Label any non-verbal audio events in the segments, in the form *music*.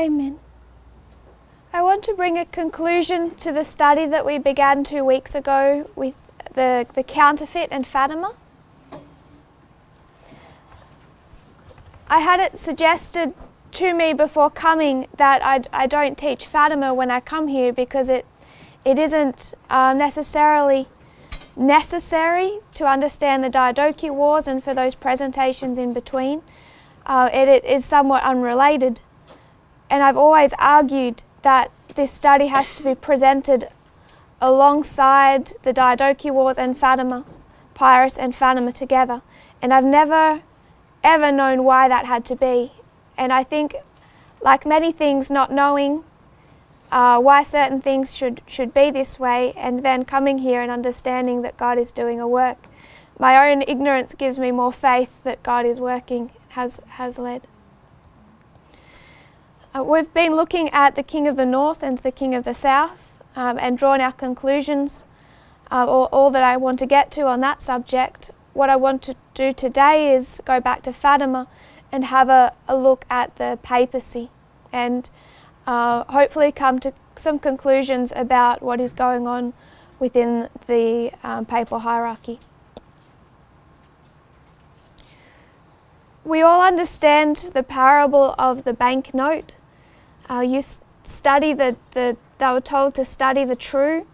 Amen. I want to bring a conclusion to the study that we began two weeks ago with the, the counterfeit and Fatima. I had it suggested to me before coming that I, I don't teach Fatima when I come here because it, it isn't uh, necessarily necessary to understand the Diadochi Wars and for those presentations in between. Uh, it, it is somewhat unrelated. And I've always argued that this study has to be presented alongside the Diadochi Wars and Fatima, Pyrrhus and Fatima together. And I've never ever known why that had to be. And I think, like many things, not knowing uh, why certain things should, should be this way, and then coming here and understanding that God is doing a work. My own ignorance gives me more faith that God is working, has, has led. Uh, we've been looking at the King of the North and the King of the South um, and drawn our conclusions, uh, all, all that I want to get to on that subject. What I want to do today is go back to Fatima and have a, a look at the papacy and uh, hopefully come to some conclusions about what is going on within the um, papal hierarchy. We all understand the parable of the banknote uh, you study the, the, they were told to study the true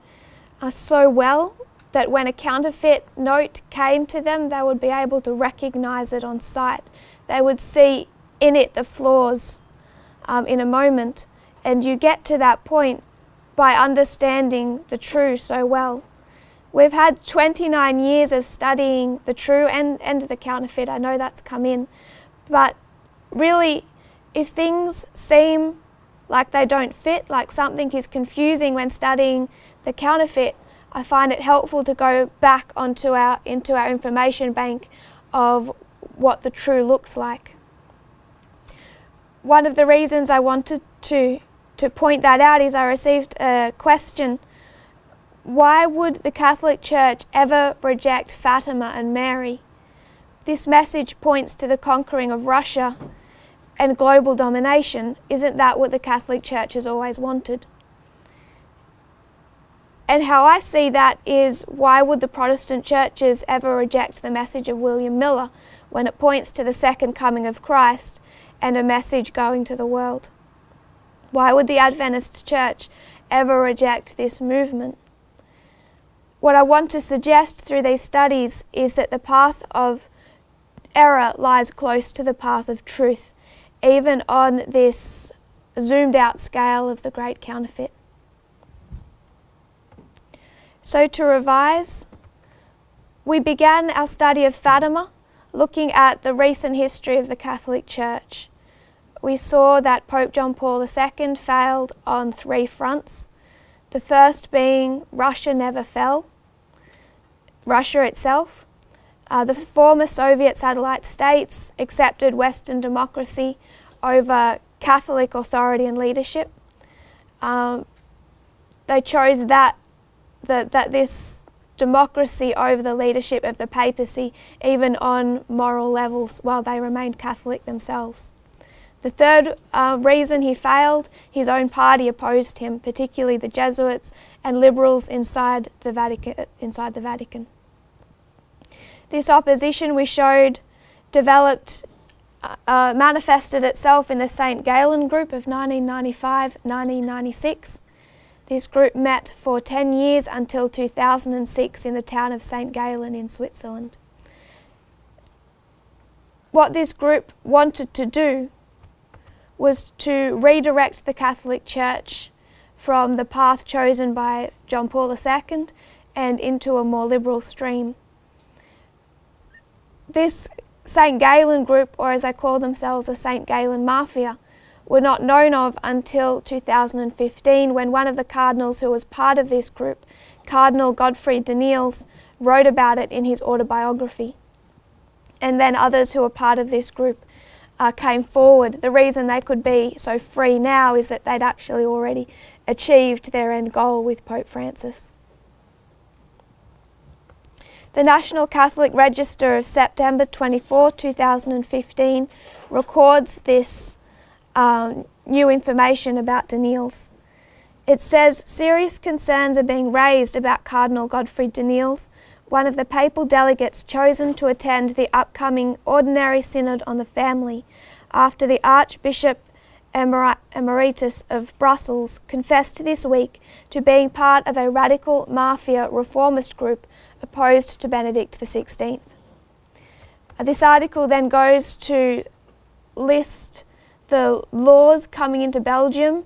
uh, so well that when a counterfeit note came to them, they would be able to recognize it on sight. They would see in it the flaws um, in a moment. And you get to that point by understanding the true so well. We've had 29 years of studying the true and, and the counterfeit. I know that's come in. But really, if things seem like they don't fit, like something is confusing when studying the counterfeit, I find it helpful to go back onto our into our information bank of what the true looks like. One of the reasons I wanted to to point that out is I received a question why would the Catholic Church ever reject Fatima and Mary? This message points to the conquering of Russia and global domination, isn't that what the Catholic Church has always wanted? And how I see that is why would the Protestant churches ever reject the message of William Miller when it points to the second coming of Christ and a message going to the world? Why would the Adventist church ever reject this movement? What I want to suggest through these studies is that the path of error lies close to the path of truth even on this zoomed out scale of the great counterfeit. So, to revise, we began our study of Fatima looking at the recent history of the Catholic Church. We saw that Pope John Paul II failed on three fronts. The first being Russia never fell, Russia itself. Uh, the former Soviet satellite states accepted Western democracy over Catholic authority and leadership. Um, they chose that, that, that this democracy over the leadership of the papacy, even on moral levels, while they remained Catholic themselves. The third uh, reason he failed, his own party opposed him, particularly the Jesuits and liberals inside the Vatican. Inside the Vatican. This opposition, we showed, developed uh, manifested itself in the St. Gallen group of 1995-1996. This group met for 10 years until 2006 in the town of St. Gallen in Switzerland. What this group wanted to do was to redirect the Catholic Church from the path chosen by John Paul II and into a more liberal stream. This St. Gallen Group, or as they call themselves, the St. Gallen Mafia, were not known of until 2015 when one of the cardinals who was part of this group, Cardinal Godfrey Danneels, wrote about it in his autobiography. And then others who were part of this group uh, came forward. The reason they could be so free now is that they'd actually already achieved their end goal with Pope Francis. The National Catholic Register of September 24, 2015 records this um, new information about Danneels. It says serious concerns are being raised about Cardinal Godfrey Danneels, one of the papal delegates chosen to attend the upcoming Ordinary Synod on the Family, after the Archbishop Emeritus of Brussels confessed this week to being part of a radical mafia reformist group opposed to Benedict XVI. Uh, this article then goes to list the laws coming into Belgium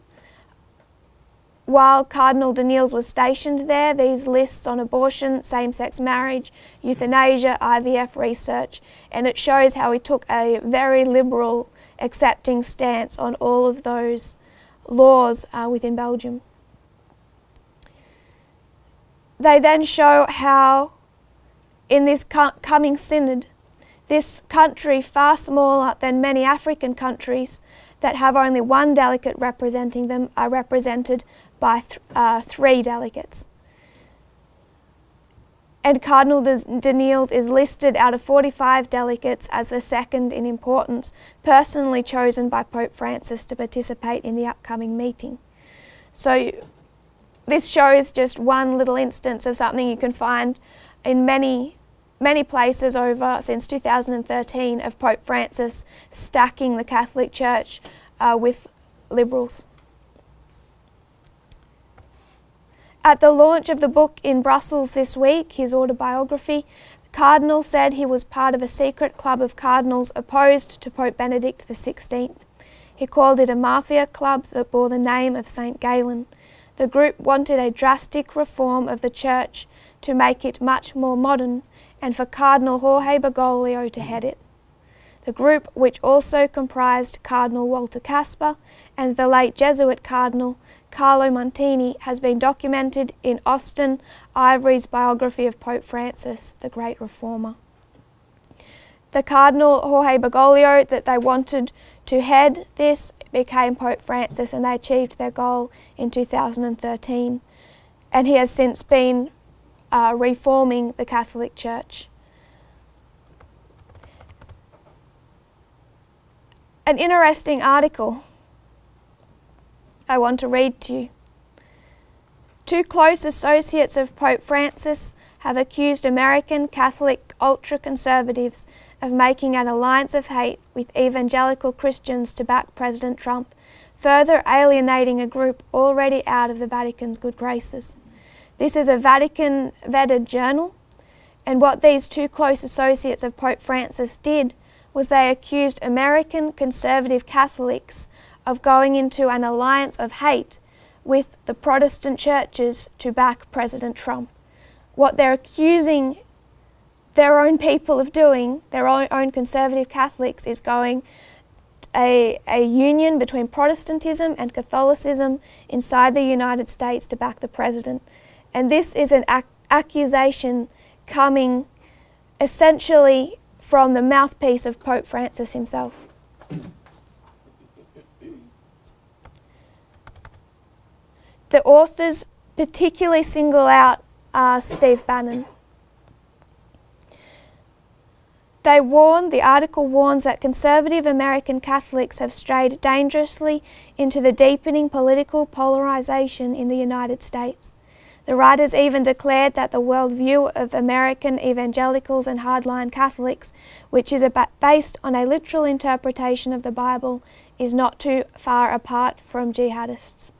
while Cardinal Danneels was stationed there, these lists on abortion, same sex marriage, euthanasia, IVF research, and it shows how he took a very liberal, accepting stance on all of those laws uh, within Belgium. They then show how, in this co coming synod, this country, far smaller than many African countries that have only one delegate representing them, are represented by th uh, three delegates. And Cardinal Danneels is listed out of 45 delegates as the second in importance, personally chosen by Pope Francis to participate in the upcoming meeting. So this shows just one little instance of something you can find in many many places over since 2013 of Pope Francis stacking the Catholic Church uh, with liberals. At the launch of the book in Brussels this week, his autobiography, the Cardinal said he was part of a secret club of cardinals opposed to Pope Benedict XVI. He called it a mafia club that bore the name of St. Gallen. The group wanted a drastic reform of the Church to make it much more modern and for Cardinal Jorge Bergoglio to head it. The group, which also comprised Cardinal Walter Kasper and the late Jesuit Cardinal Carlo Montini, has been documented in Austen Ivereigh's biography of Pope Francis, the Great Reformer. The Cardinal Jorge Bergoglio that they wanted to head this became Pope Francis and they achieved their goal in 2013 and he has since been uh, reforming the Catholic Church. An interesting article I want to read to you. Two close associates of Pope Francis have accused American Catholic ultra conservatives of making an alliance of hate with evangelical Christians to back President Trump, further alienating a group already out of the Vatican's good graces. This is a Vatican vetted journal, and what these two close associates of Pope Francis did was they accused American conservative Catholics of going into an alliance of hate with the Protestant churches to back President Trump. What they're accusing their own people of doing, their own, conservative Catholics, is going a, a union between Protestantism and Catholicism inside the United States to back the president. And this is an ac accusation coming essentially from the mouthpiece of Pope Francis himself. The authors particularly single out uh, Steve Bannon. They warn, the article warns that conservative American Catholics have strayed dangerously into the deepening political polarization in the United States. The writers even declared that the worldview of American evangelicals and hardline Catholics, which is based on a literal interpretation of the Bible, is not too far apart from jihadists.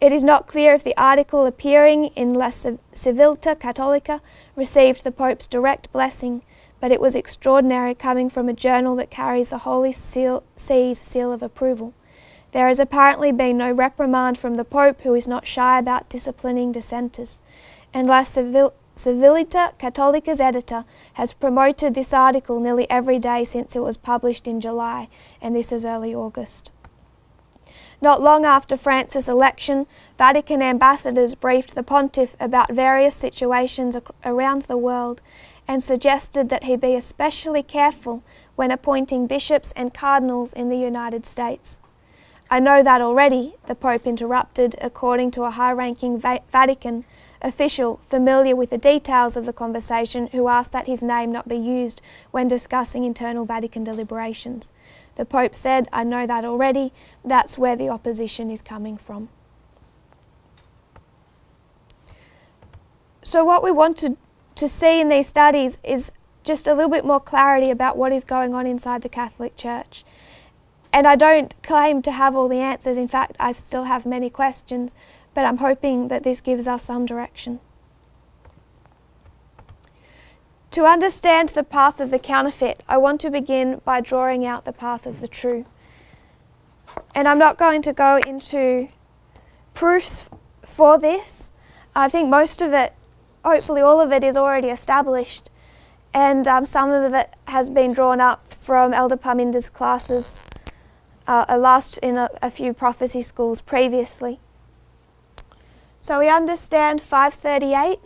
It is not clear if the article appearing in La Civiltà Cattolica received the Pope's direct blessing, but it was extraordinary coming from a journal that carries the Holy seal, See's seal of approval. There has apparently been no reprimand from the Pope, who is not shy about disciplining dissenters. And La Civil Civiltà Cattolica's editor has promoted this article nearly every day since it was published in July, and this is early August. Not long after Francis' election, Vatican ambassadors briefed the pontiff about various situations around the world and suggested that he be especially careful when appointing bishops and cardinals in the United States. I know that already, the Pope interrupted, according to a high ranking Va Vatican official familiar with the details of the conversation who asked that his name not be used when discussing internal Vatican deliberations. The Pope said, I know that already. That's where the opposition is coming from. So, what we want to, to see in these studies is just a little bit more clarity about what is going on inside the Catholic Church. And I don't claim to have all the answers. In fact, I still have many questions, but I'm hoping that this gives us some direction. To understand the path of the counterfeit, I want to begin by drawing out the path of the true. And I'm not going to go into proofs for this. I think most of it, hopefully all of it, is already established. And um, some of it has been drawn up from Elder Parminder's classes uh, last in a, a few prophecy schools previously. So we understand 538.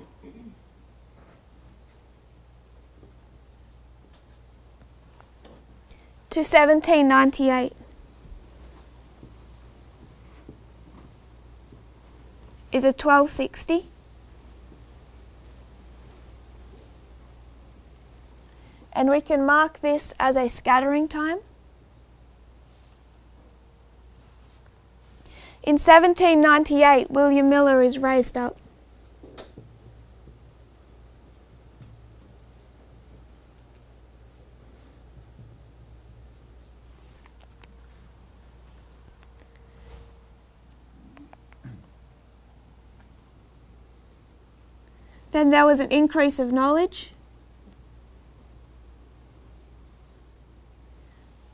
To 1798. Is a 1260? And we can mark this as a scattering time. In 1798, William Miller is raised up. There was an increase of knowledge.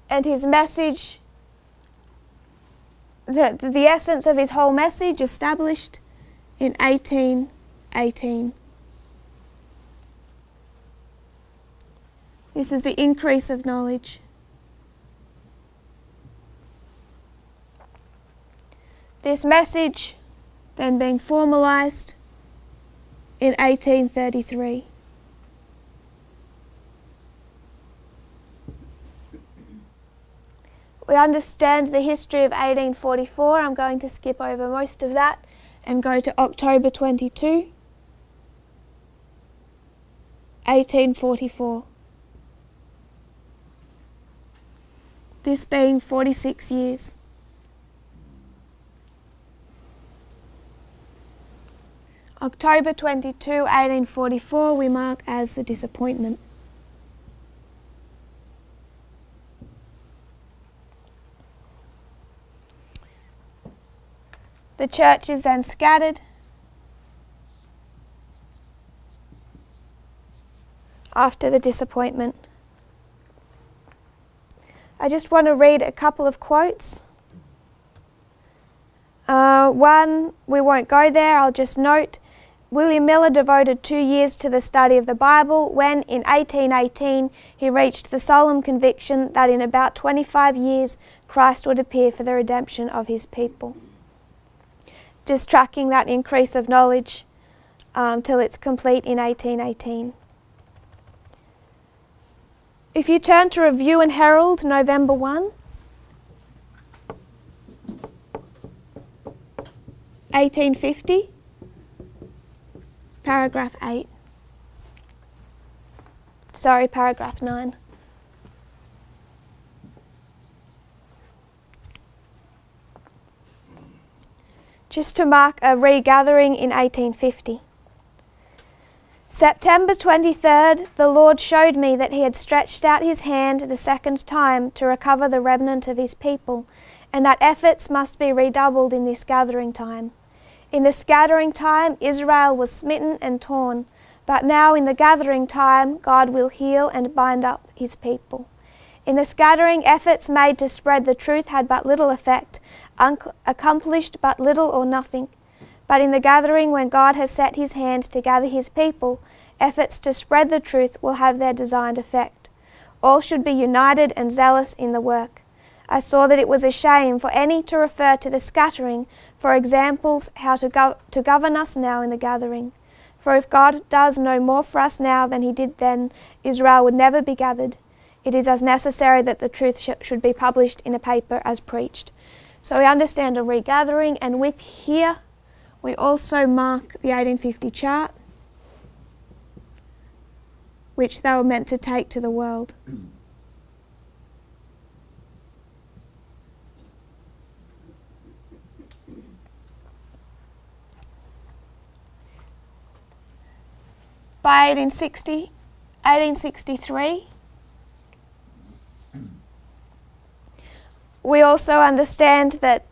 And his message the, the essence of his whole message established in 1818. This is the increase of knowledge. This message then being formalized in 1833. We understand the history of 1844. I'm going to skip over most of that and go to October 22, 1844. This being 46 years. October 22, 1844, we mark as the disappointment. The church is then scattered. After the disappointment. I just want to read a couple of quotes. Uh, one, we won't go there, I'll just note William Miller devoted two years to the study of the Bible when, in 1818, he reached the solemn conviction that in about 25 years Christ would appear for the redemption of his people. Just tracking that increase of knowledge um, till it's complete in 1818. If you turn to Review and Herald, November 1, 1850, paragraph 8. Sorry, paragraph 9. just to mark a regathering in 1850. September 23rd, the Lord showed me that He had stretched out His hand the second time to recover the remnant of His people, and that efforts must be redoubled in this gathering time. In the scattering time, Israel was smitten and torn, but now in the gathering time, God will heal and bind up His people. In the scattering, efforts made to spread the truth had but little effect, accomplished but little or nothing. But in the gathering, when God has set his hand to gather his people, efforts to spread the truth will have their designed effect. All should be united and zealous in the work. I saw that it was a shame for any to refer to the scattering for examples how to, go- to govern us now in the gathering. For if God does no more for us now than he did then, Israel would never be gathered. It is as necessary that the truth sh- should be published in a paper as preached. So we understand a regathering, and with here we also mark the 1850 chart, which they were meant to take to the world. By 1860, 1863, we also understand that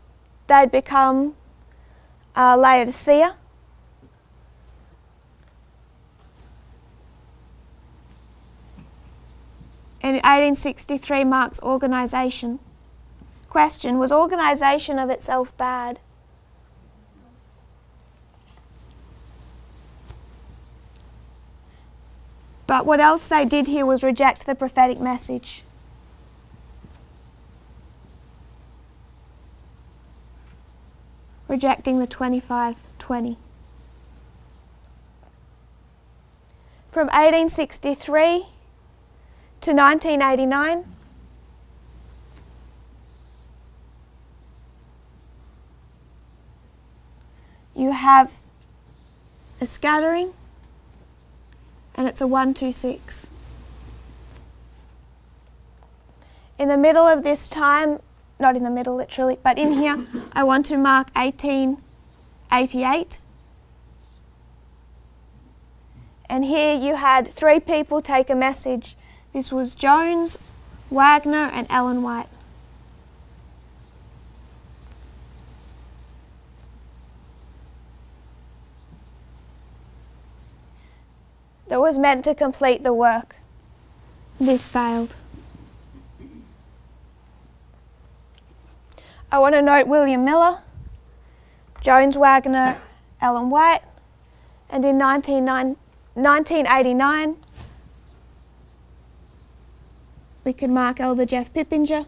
they'd become uh, Laodicea. And 1863 marks organisation. Question Was organisation of itself bad? But what else they did here was reject the prophetic message. Rejecting the 25 20. From 1863 to 1989, you have a scattering and it's a 1, 2, 6. In the middle of this time, not in the middle literally, but in here, *laughs* I want to mark 1888. And here you had three people take a message. This was Jones, Waggoner, and Ellen White. That was meant to complete the work. This failed. I want to note William Miller, Jones Waggoner, Ellen White, and in 1989 we could mark Elder Jeff Pippenger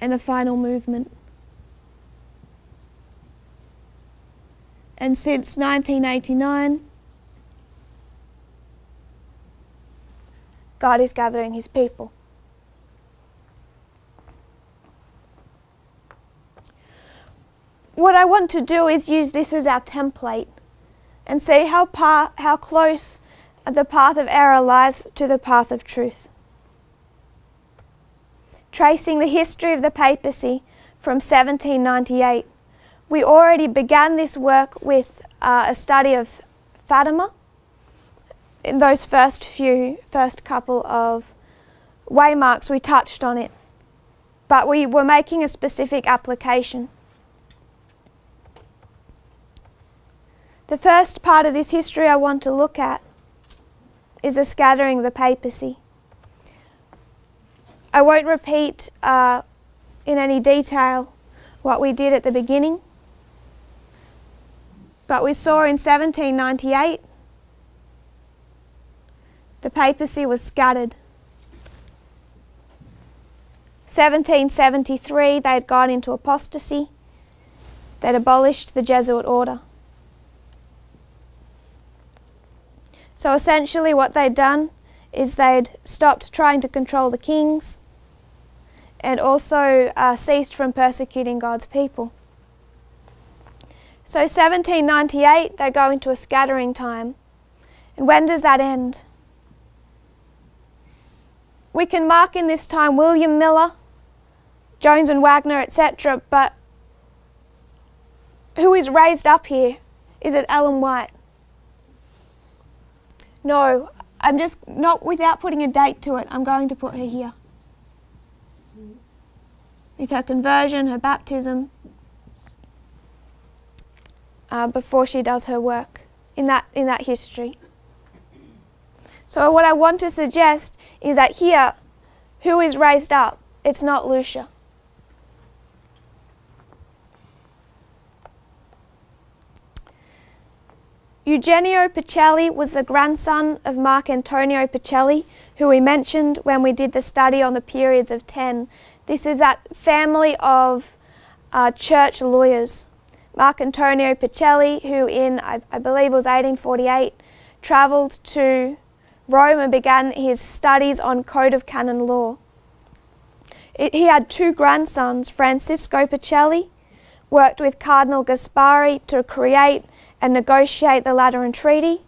and the final movement. And since 1989, God is gathering his people. What I want to do is use this as our template and see how, how close the path of error lies to the path of truth. Tracing the history of the papacy from 1798, we already began this work with uh, a study of Fatima in those first few, first couple of waymarks, we touched on it, but we were making a specific application. The first part of this history I want to look at is the scattering of the papacy. I won't repeat uh, in any detail what we did at the beginning, but we saw in 1798 the papacy was scattered. 1773, they had gone into apostasy. They'd abolished the Jesuit order. So essentially, what they'd done is they'd stopped trying to control the kings and also uh, ceased from persecuting God's people. So 1798, they go into a scattering time. And when does that end? We can mark in this time William Miller, Jones and Waggoner, etc., but who is raised up here? Is it Ellen White? No, I'm just not without putting a date to it. I'm going to put her here. With her conversion, her baptism, uh, before she does her work in that, in that history. So, what I want to suggest is that here, who is raised up? It's not Lucia. Eugenio Pacelli was the grandson of Marcantonio Pacelli, who we mentioned when we did the study on the periods of 10. This is that family of uh, church lawyers. Marcantonio Pacelli, who in, I, I believe it was 1848, travelled to Rome and began his studies on Code of Canon Law. It, he had two grandsons, Francesco Pacelli, worked with Cardinal Gasparri to create and negotiate the Lateran Treaty,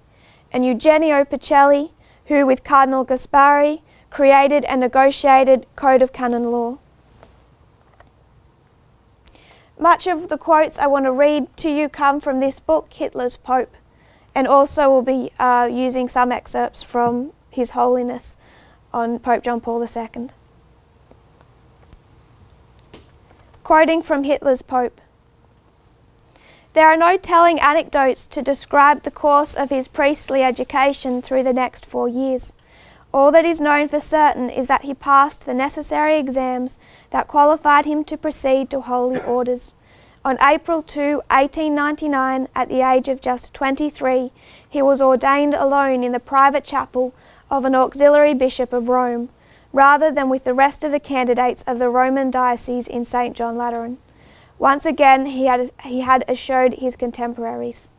and Eugenio Pacelli, who with Cardinal Gasparri created and negotiated Code of Canon Law. Much of the quotes I want to read to you come from this book, Hitler's Pope. And also we'll be uh, using some excerpts from His Holiness on Pope John Paul II. Quoting from Hitler's Pope There are no telling anecdotes to describe the course of his priestly education through the next four years. All that is known for certain is that he passed the necessary exams that qualified him to proceed to holy orders. On April 2, 1899, at the age of just 23, he was ordained alone in the private chapel of an auxiliary bishop of Rome, rather than with the rest of the candidates of the Roman diocese in St. John Lateran. Once again, he had, he had assured his contemporaries.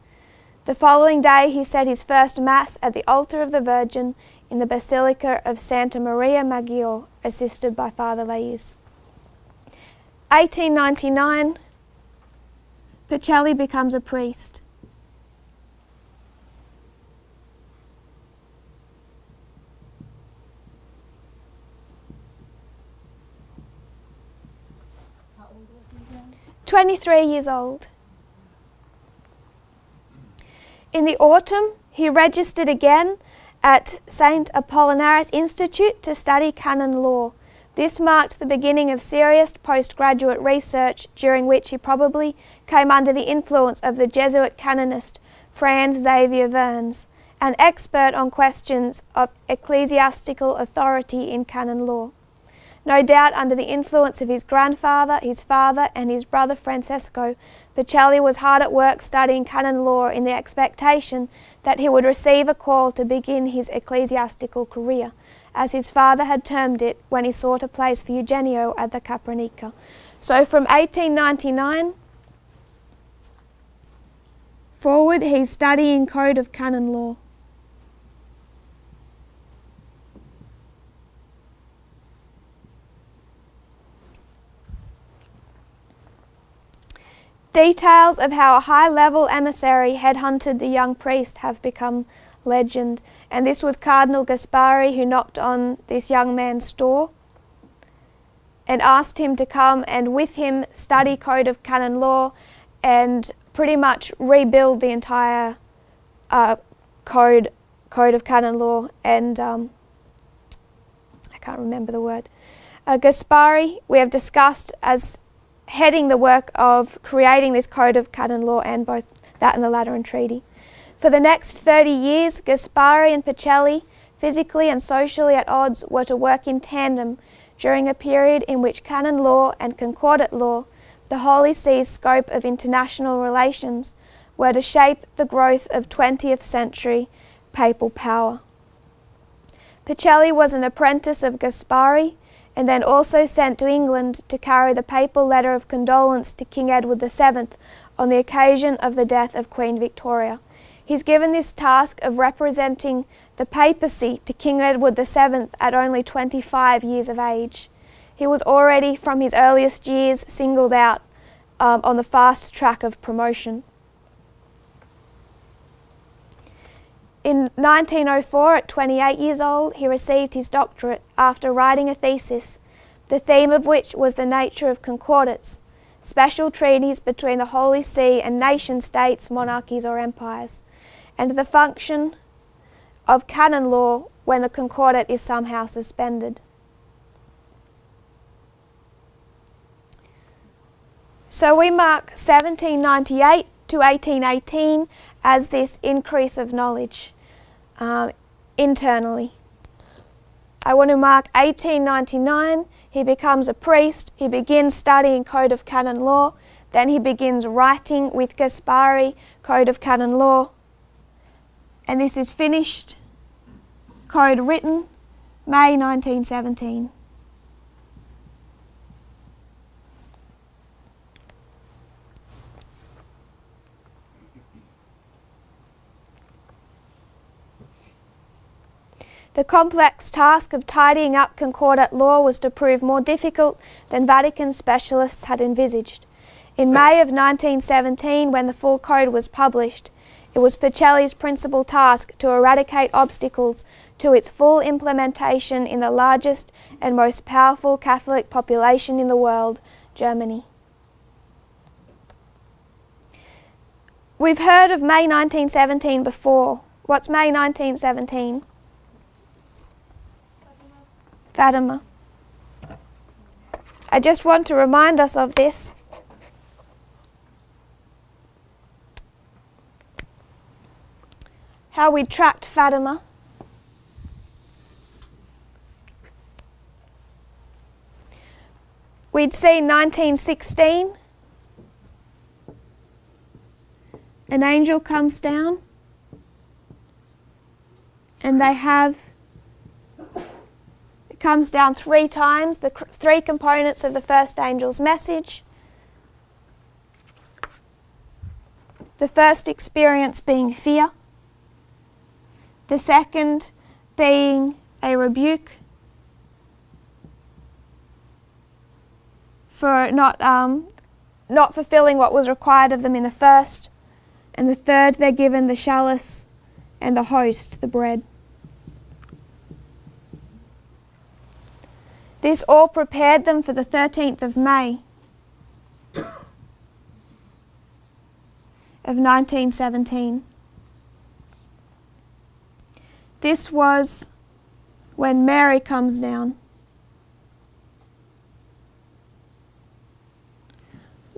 The following day, he said his first Mass at the altar of the Virgin in the Basilica of Santa Maria Maggiore, assisted by Father Leis. 1899, Pacelli becomes a priest. How old was he then? 23 years old. In the autumn, he registered again at St. Apollinaris Institute to study canon law this marked the beginning of serious postgraduate research, during which he probably came under the influence of the Jesuit canonist Franz Xaver Wernz, an expert on questions of ecclesiastical authority in canon law. No doubt under the influence of his grandfather, his father, and his brother Francesco, Pacelli was hard at work studying canon law in the expectation that he would receive a call to begin his ecclesiastical career as his father had termed it when he sought a place for Eugenio at the Capranica. So from 1899 forward, he's studying Code of Canon Law. Details of how a high level emissary headhunted the young priest have become legend. And this was Cardinal Gasparri who knocked on this young man's door and asked him to come and with him study Code of Canon Law and pretty much rebuild the entire uh, code code of canon law and um, I can't remember the word. Uh, Gasparri we have discussed as heading the work of creating this code of canon law and both that and the Lateran Treaty. For the next 30 years, Gasparri and Pacelli, physically and socially at odds, were to work in tandem during a period in which canon law and concordat law, the Holy See's scope of international relations, were to shape the growth of 20th century papal power. Pacelli was an apprentice of Gasparri and then also sent to England to carry the papal letter of condolence to King Edward VII on the occasion of the death of Queen Victoria. He's given this task of representing the papacy to King Edward VII at only 25 years of age. He was already, from his earliest years, singled out um, on the fast track of promotion. In 1904, at 28 years old, he received his doctorate after writing a thesis, the theme of which was the nature of concordats, special treaties between the Holy See and nation states, monarchies, or empires and the function of canon law when the concordat is somehow suspended. So we mark 1798 to 1818 as this increase of knowledge uh, internally. I want to mark 1899, he becomes a priest, he begins studying Code of Canon Law, then he begins writing with Gasparri Code of Canon Law, and this is finished, code written, May 1917. The complex task of tidying up Concordat law was to prove more difficult than Vatican specialists had envisaged. In May of 1917, when the full code was published, it was Pacelli's principal task to eradicate obstacles to its full implementation in the largest and most powerful Catholic population in the world, Germany. We've heard of May 1917 before. What's May 1917? Fatima. I just want to remind us of this. How we tracked Fatima. We'd seen 1916. An angel comes down and they have it comes down three times the three components of the first angel's message the first experience being fear the second being a rebuke for not um, not fulfilling what was required of them in the first and the third they're given the chalice and the host the bread This all prepared them for the 13th of May of 1917. This was when Mary comes down.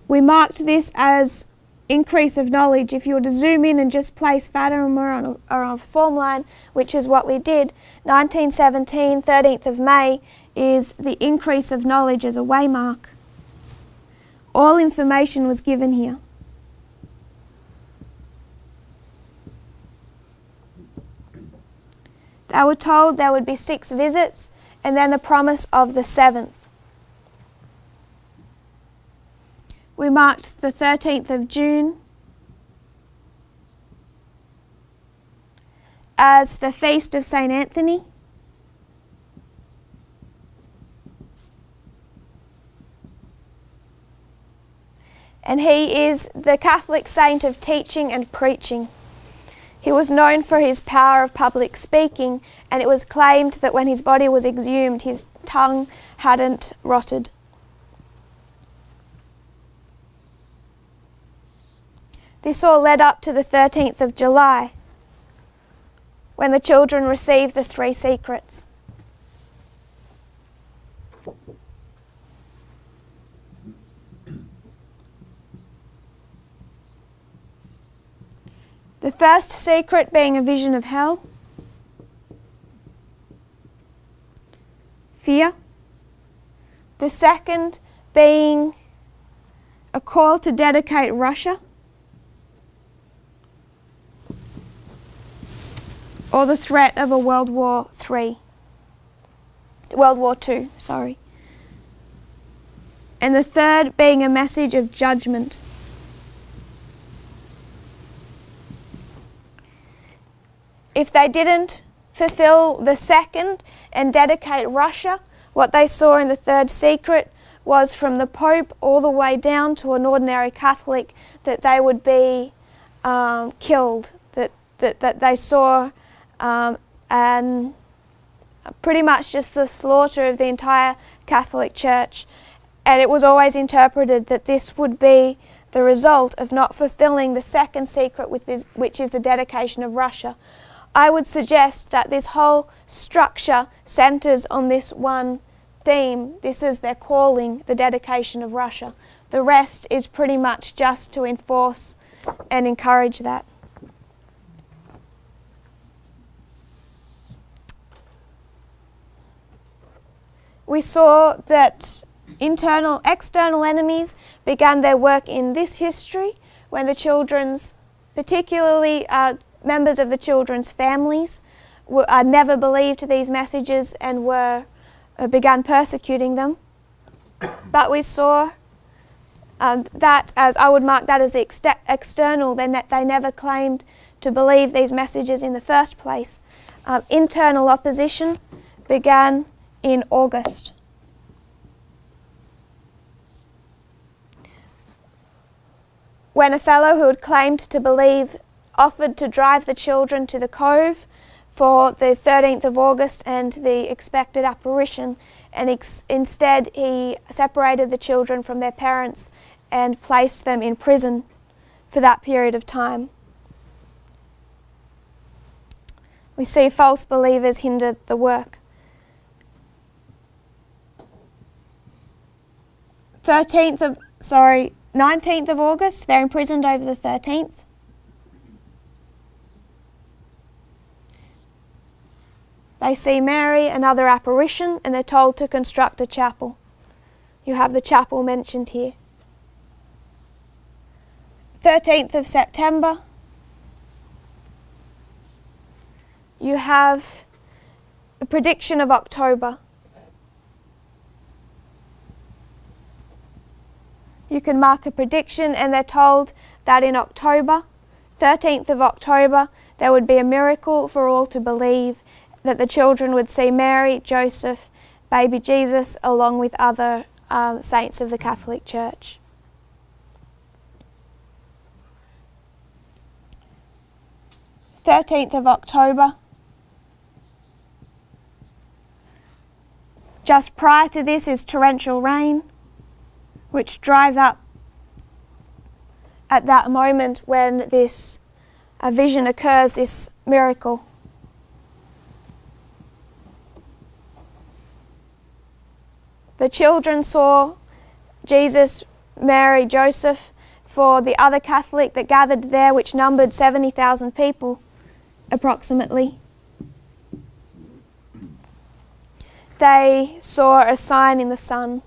We marked this as increase of knowledge. If you were to zoom in and just place Fatima on a, on a form line, which is what we did, 1917, 13th of May, is the increase of knowledge as a waymark. All information was given here. They were told there would be six visits and then the promise of the seventh. We marked the 13th of June as the feast of St. Anthony. and he is the Catholic saint of teaching and preaching. He was known for his power of public speaking, and it was claimed that when his body was exhumed, his tongue hadn't rotted. This all led up to the 13th of July, when the children received the three secrets. The first secret being a vision of hell, fear. The second being a call to dedicate Russia, or the threat of a World War Three, World War Two, sorry. And the third being a message of judgment. If they didn't fulfill the second and dedicate Russia, what they saw in the third secret was from the Pope all the way down to an ordinary Catholic that they would be um, killed, that, that, that they saw um, and pretty much just the slaughter of the entire Catholic Church. And it was always interpreted that this would be the result of not fulfilling the second secret, this, which is the dedication of Russia. I would suggest that this whole structure centers on this one theme. This is their calling, the dedication of Russia. The rest is pretty much just to enforce and encourage that. We saw that internal, external enemies began their work in this history when the children's, particularly uh, members of the children's families were, uh, never believed these messages and were uh, began persecuting them. But we saw um, that as I would mark that as the external, they, ne they never claimed to believe these messages in the first place. Um, internal opposition began in August. When a fellow who had claimed to believe offered to drive the children to the cove for the 13th of August and the expected apparition, and instead he separated the children from their parents and placed them in prison for that period of time. We see false believers hinder the work. 13th of, sorry, 19th of August, they're imprisoned over the 13th. They see Mary, another apparition, and they're told to construct a chapel. You have the chapel mentioned here. 13th of September, you have a prediction of October. You can mark a prediction, and they're told that in October, 13th of October, there would be a miracle for all to believe that the children would see Mary, Joseph, baby Jesus, along with other um, saints of the Catholic Church. Thirteenth of October. Just prior to this is torrential rain, which dries up at that moment when this uh, vision occurs, this miracle. The children saw Jesus, Mary, Joseph, for the other Catholic that gathered there, which numbered 70,000 people approximately. They saw a sign in the sun.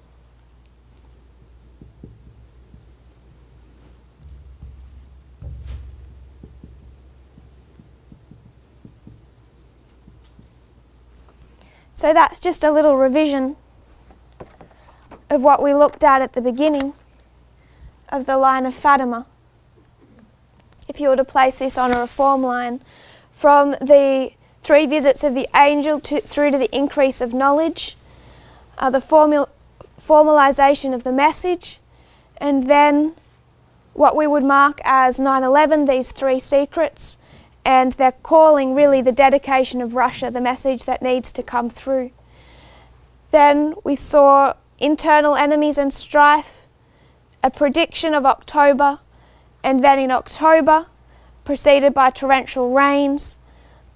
So that's just a little revision of what we looked at at the beginning of the line of Fatima. If you were to place this on a reform line, from the three visits of the angel to, through to the increase of knowledge, uh, the formul- formalization of the message, and then what we would mark as 9 11, these three secrets, and they're calling really the dedication of Russia, the message that needs to come through. Then we saw internal enemies and strife, a prediction of October, and then in October, preceded by torrential rains,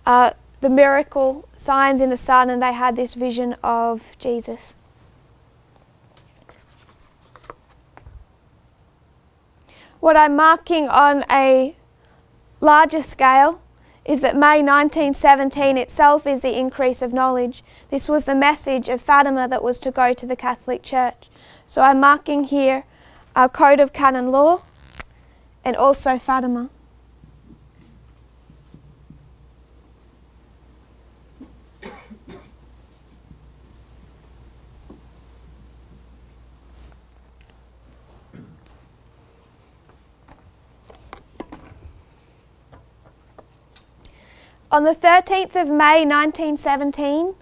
uh, the miracle signs in the sun, and they had this vision of Jesus. What I'm marking on a larger scale is that May 1917 itself is the increase of knowledge. This was the message of Fatima that was to go to the Catholic Church. So I'm marking here our Code of Canon Law and also Fatima. On the 13th of May 1917,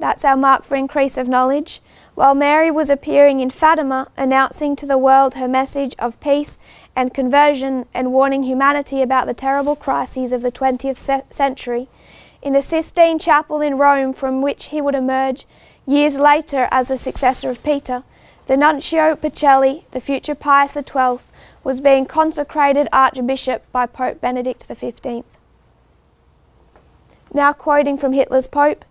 that's our mark for increase of knowledge, while Mary was appearing in Fatima announcing to the world her message of peace and conversion and warning humanity about the terrible crises of the 20th century, in the Sistine Chapel in Rome from which he would emerge years later as the successor of Peter, the Nuncio Pacelli, the future Pius XII, was being consecrated Archbishop by Pope Benedict XV. Now, quoting from Hitler's Pope,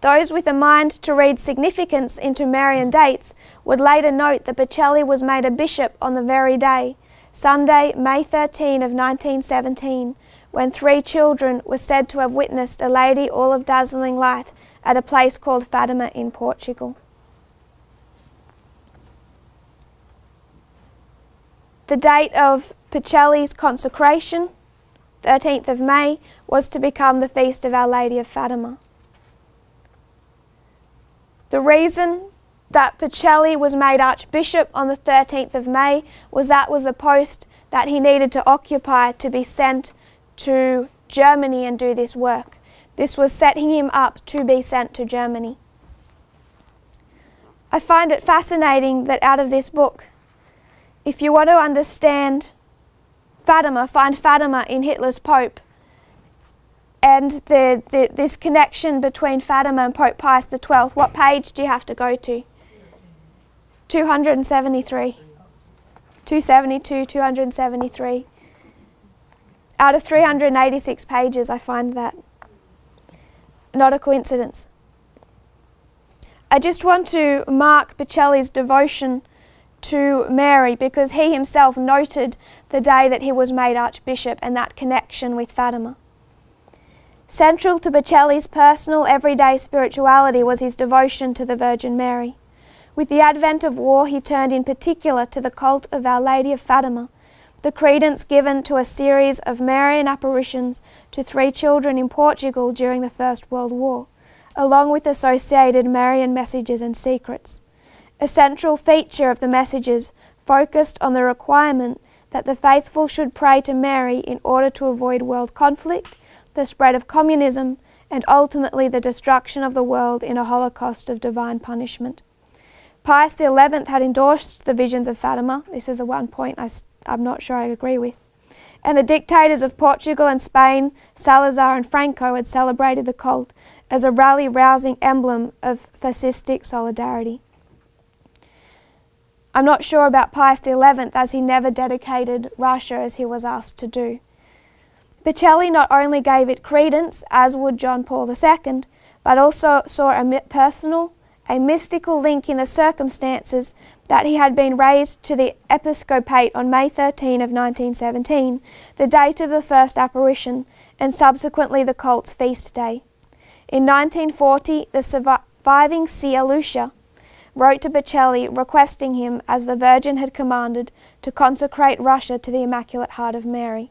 those with a mind to read significance into Marian dates would later note that Pacelli was made a bishop on the very day, Sunday, May 13 of 1917, when three children were said to have witnessed a lady all of dazzling light at a place called Fatima in Portugal. The date of Pacelli's consecration 13th of May, was to become the feast of Our Lady of Fatima. The reason that Pacelli was made Archbishop on the 13th of May was that was the post that he needed to occupy to be sent to Germany and do this work. This was setting him up to be sent to Germany. I find it fascinating that out of this book, if you want to understand Fatima, find Fatima in Hitler's Pope. And the, the, this connection between Fatima and Pope Pius XII, what page do you have to go to? 273. 272, 273. Out of 386 pages, I find that not a coincidence. I just want to mark Pacelli's devotion to Mary because he himself noted the day that he was made Archbishop and that connection with Fatima. Central to Pacelli's personal everyday spirituality was his devotion to the Virgin Mary. With the advent of war, he turned in particular to the cult of Our Lady of Fatima, the credence given to a series of Marian apparitions to three children in Portugal during the First World War, along with associated Marian messages and secrets. A central feature of the messages focused on the requirement that the faithful should pray to Mary in order to avoid world conflict the spread of communism, and ultimately the destruction of the world in a holocaust of divine punishment. Pius XI had endorsed the visions of Fatima. This is the one point I, I'm not sure I agree with. And the dictators of Portugal and Spain, Salazar and Franco, had celebrated the cult as a rally rousing emblem of fascistic solidarity. I'm not sure about Pius XI as he never dedicated Russia as he was asked to do. Pacelli not only gave it credence, as would John Paul II, but also saw a personal, a mystical link in the circumstances that he had been raised to the episcopate on May 13 of 1917, the date of the first apparition, and subsequently the cult's feast day. In 1940, the surviving seer Lucia wrote to Pacelli requesting him, as the Virgin had commanded, to consecrate Russia to the Immaculate Heart of Mary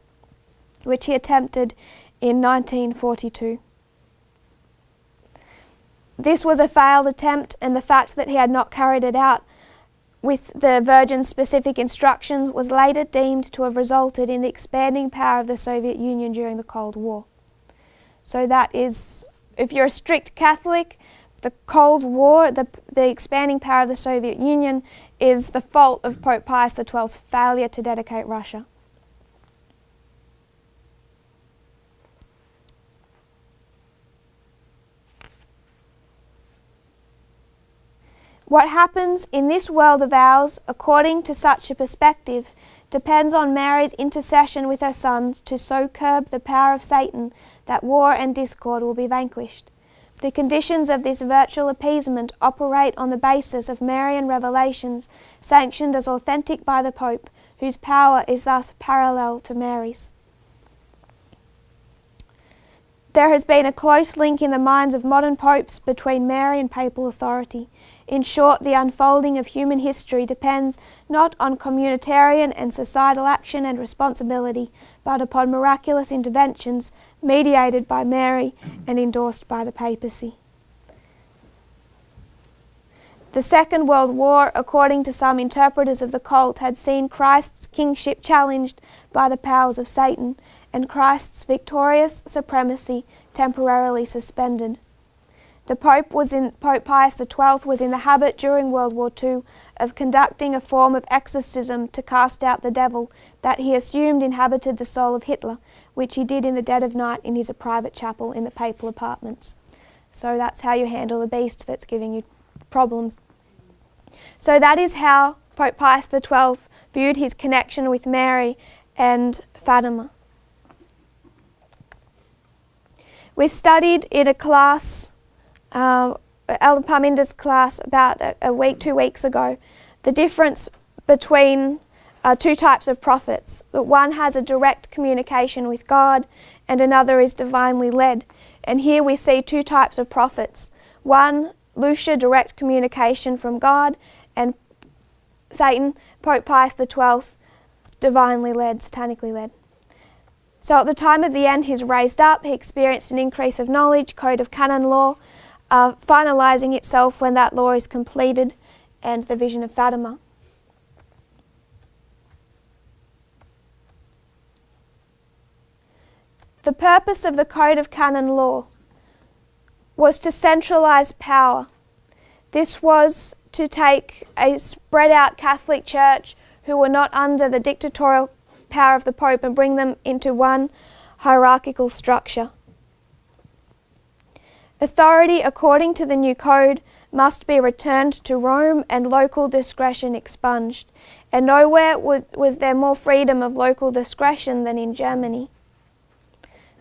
which he attempted in 1942. This was a failed attempt, and the fact that he had not carried it out with the Virgin's specific instructions was later deemed to have resulted in the expanding power of the Soviet Union during the Cold War. So, that is, if you're a strict Catholic, the Cold War, the, the expanding power of the Soviet Union, is the fault of Pope Pius XII's failure to dedicate Russia. What happens in this world of ours, according to such a perspective, depends on Mary's intercession with her sons to so curb the power of Satan that war and discord will be vanquished. The conditions of this virtual appeasement operate on the basis of Marian revelations sanctioned as authentic by the Pope, whose power is thus parallel to Mary's. There has been a close link in the minds of modern popes between Mary and papal authority. In short, the unfolding of human history depends not on communitarian and societal action and responsibility, but upon miraculous interventions mediated by Mary and endorsed by the papacy. The Second World War, according to some interpreters of the cult, had seen Christ's kingship challenged by the powers of Satan and Christ's victorious supremacy temporarily suspended. The Pope was in Pope Pius XII was in the habit during World War II of conducting a form of exorcism to cast out the devil that he assumed inhabited the soul of Hitler, which he did in the dead of night in his private chapel in the papal apartments. So that's how you handle a beast that's giving you problems. So that is how Pope Pius XII viewed his connection with Mary and Fatima. We studied in a class uh, Elder Parminder's class about a, a, week, two weeks ago, the difference between uh, two types of prophets. That one has a direct communication with God and another is divinely led. And here we see two types of prophets. One, Lucia, direct communication from God, and Satan, Pope Pius XII, divinely led, satanically led. So at the time of the end, he's raised up, he experienced an increase of knowledge, code of canon law, uh, finalising itself when that law is completed and the vision of Fatima. The purpose of the Code of Canon Law was to centralise power. This was to take a spread out Catholic Church who were not under the dictatorial power of the Pope and bring them into one hierarchical structure. Authority, according to the new code, must be returned to Rome and local discretion expunged, and nowhere was there more freedom of local discretion than in Germany.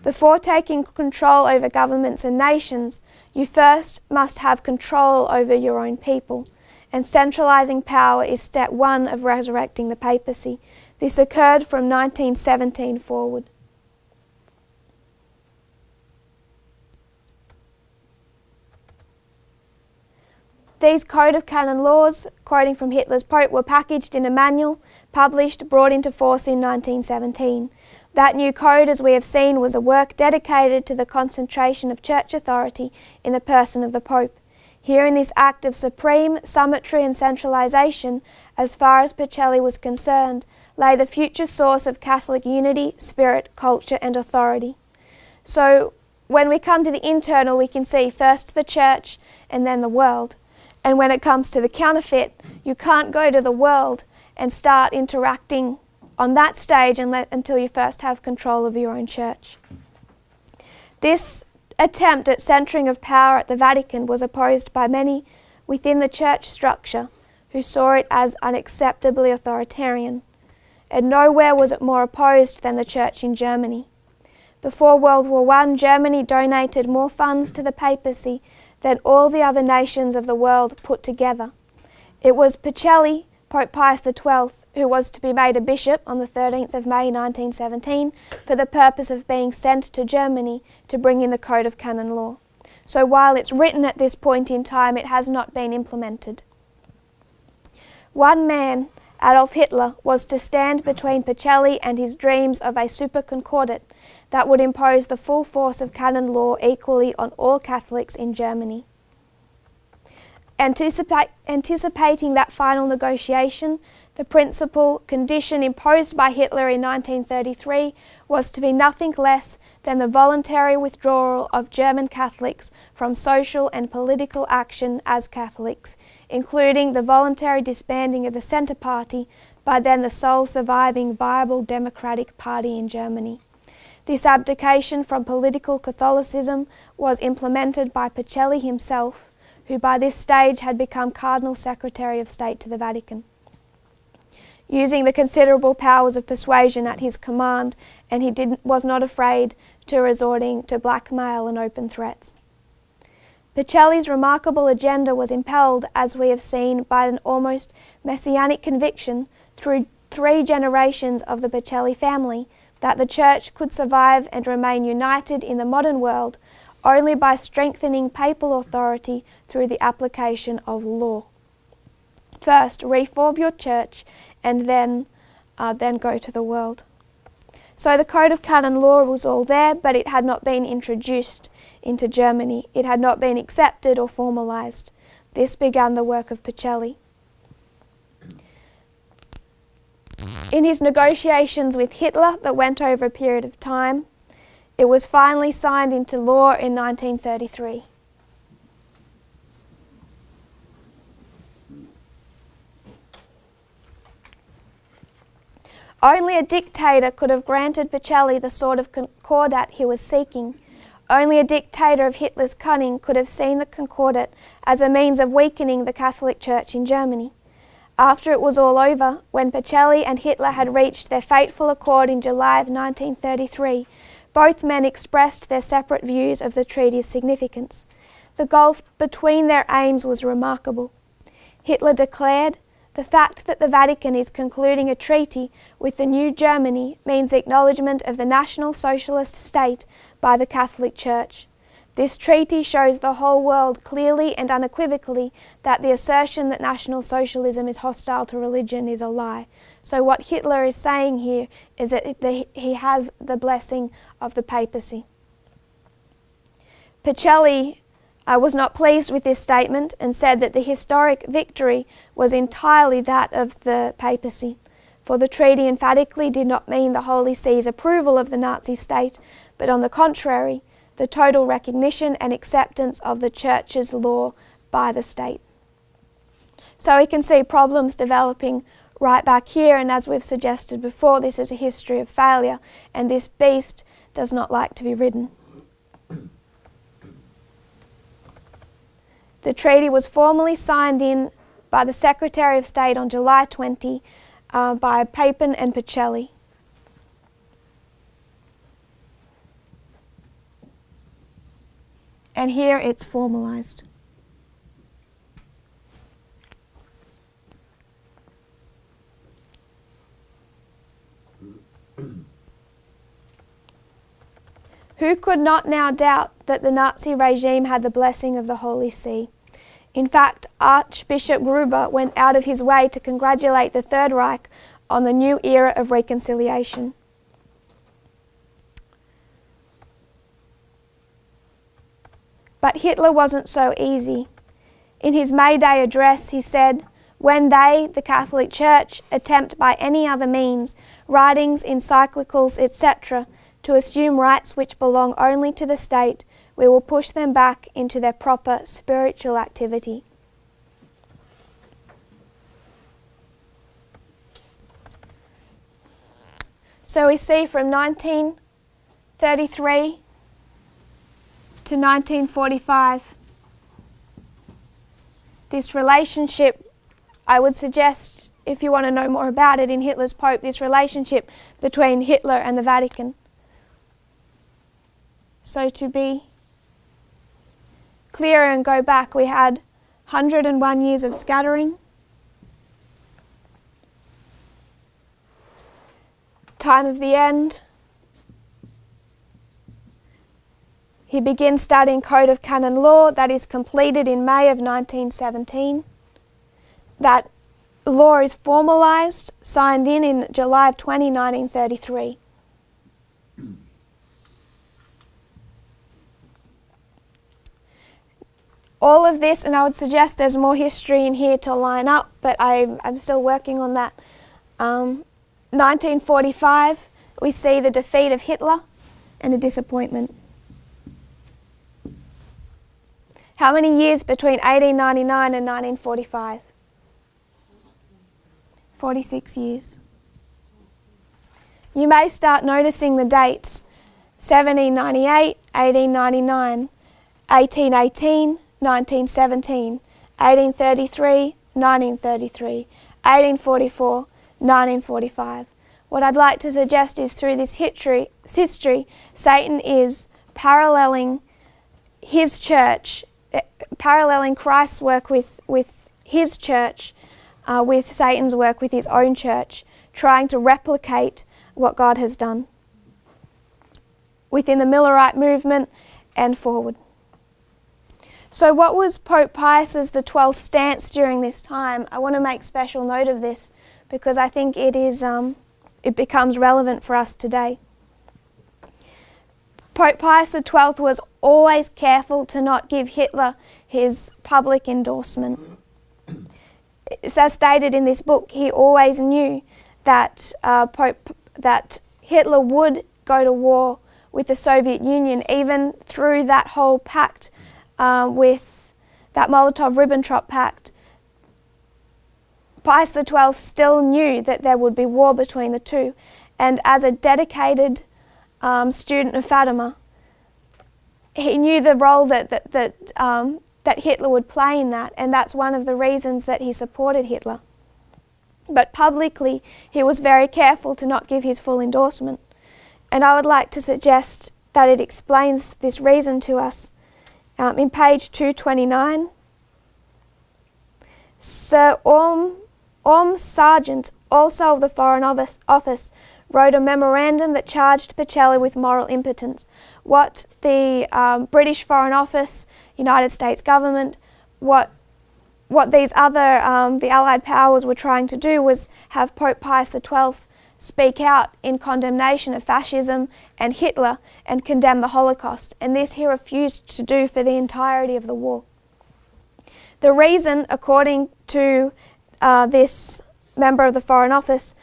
Before taking control over governments and nations, you first must have control over your own people, and centralising power is step one of resurrecting the papacy. This occurred from 1917 forward. These Code of Canon Laws, quoting from Hitler's Pope, were packaged in a manual, published, brought into force in 1917. That new code, as we have seen, was a work dedicated to the concentration of church authority in the person of the Pope. Here in this act of supreme summitry and centralisation, as far as Pacelli was concerned, lay the future source of Catholic unity, spirit, culture and authority. So when we come to the internal, we can see first the church and then the world. And when it comes to the counterfeit, you can't go to the world and start interacting on that stage until you first have control of your own church. This attempt at centering of power at the Vatican was opposed by many within the church structure who saw it as unacceptably authoritarian. And nowhere was it more opposed than the church in Germany. Before World War I, Germany donated more funds to the papacy than all the other nations of the world put together. It was Pacelli, Pope Pius XII, who was to be made a bishop on the 13th of May 1917 for the purpose of being sent to Germany to bring in the Code of Canon Law. So while it's written at this point in time, it has not been implemented. One man, Adolf Hitler, was to stand between Pacelli and his dreams of a super concordat that would impose the full force of canon law equally on all Catholics in Germany. Anticipa anticipating that final negotiation, the principal condition imposed by Hitler in 1933 was to be nothing less than the voluntary withdrawal of German Catholics from social and political action as Catholics, including the voluntary disbanding of the Centre Party, by then the sole surviving viable democratic party in Germany. This abdication from political Catholicism was implemented by Pacelli himself, who by this stage had become Cardinal Secretary of State to the Vatican. Using the considerable powers of persuasion at his command, and he did, was not afraid to resorting to blackmail and open threats. Pacelli's remarkable agenda was impelled, as we have seen, by an almost messianic conviction through three generations of the Pacelli family that the Church could survive and remain united in the modern world only by strengthening papal authority through the application of law. First, reform your church and then, uh, then go to the world. So the Code of Canon Law was all there, but it had not been introduced into Germany. It had not been accepted or formalised. This began the work of Pacelli. In his negotiations with Hitler that went over a period of time, it was finally signed into law in 1933. Only a dictator could have granted Pacelli the sort of concordat he was seeking. Only a dictator of Hitler's cunning could have seen the concordat as a means of weakening the Catholic Church in Germany. After it was all over, when Pacelli and Hitler had reached their fateful accord in July of 1933, both men expressed their separate views of the treaty's significance. The gulf between their aims was remarkable. Hitler declared, the fact that the Vatican is concluding a treaty with the new Germany means the acknowledgement of the National Socialist state by the Catholic Church. This treaty shows the whole world clearly and unequivocally that the assertion that National Socialism is hostile to religion is a lie. So, what Hitler is saying here is that he has the blessing of the papacy. Pacelli uh, was not pleased with this statement and said that the historic victory was entirely that of the papacy. For the treaty emphatically did not mean the Holy See's approval of the Nazi state, but on the contrary, the total recognition and acceptance of the Church's law by the state. So we can see problems developing right back here, and as we've suggested before, this is a history of failure, and this beast does not like to be ridden. The treaty was formally signed in by the Secretary of State on July 20 uh, by Papen and Pacelli. And here it's formalized. Who could not now doubt that the Nazi regime had the blessing of the Holy See? In fact, Archbishop Gröber went out of his way to congratulate the Third Reich on the new era of reconciliation. But Hitler wasn't so easy. In his May Day address, he said, When they, the Catholic Church, attempt by any other means, writings, encyclicals, etc., to assume rights which belong only to the state, we will push them back into their proper spiritual activity. So we see from 1933 to 1945 this relationship, I would suggest, if you want to know more about it in Hitler's Pope, this relationship between Hitler and the Vatican. So to be clearer and go back, we had 101 years of scattering, time of the end. He begins studying Code of Canon Law that is completed in May of 1917. That law is formalised, signed in in July of 20, 1933. All of this, and I would suggest there's more history in here to line up, but I, am still working on that. Um, 1945, we see the defeat of Hitler and a disappointment. How many years between 1899 and 1945? 46 years. You may start noticing the dates 1798, 1899, 1818, 1917, 1833, 1933, 1844, 1945. What I'd like to suggest is through this history, history Satan is paralleling his church, eh, paralleling Christ's work with, with his church, uh, with Satan's work with his own church, trying to replicate what God has done within the Millerite movement and forward. So, what was Pope Pius's the twelfth stance during this time? I want to make special note of this because I think it is um, it becomes relevant for us today. Pope Pius XII was always careful to not give Hitler his public endorsement. As stated in this book, he always knew that uh, Pope that Hitler would go to war with the Soviet Union, even through that whole pact uh, with that Molotov-Ribbentrop Pact, Pius XII still knew that there would be war between the two, and as a dedicated um, student of Fatima, he knew the role that that that, um, that Hitler would play in that, and that's one of the reasons that he supported Hitler. But publicly, he was very careful to not give his full endorsement, and I would like to suggest that it explains this reason to us um, in page 229, Sir Orme, Orme Sargent, also of the Foreign Office, office, wrote a memorandum that charged Pacelli with moral impotence. What the um, British Foreign Office, United States government, what what these other um, the Allied powers were trying to do was have Pope Pius XII speak out in condemnation of fascism and Hitler and condemn the Holocaust, and this he refused to do for the entirety of the war. The reason, according to uh, this member of the Foreign Office,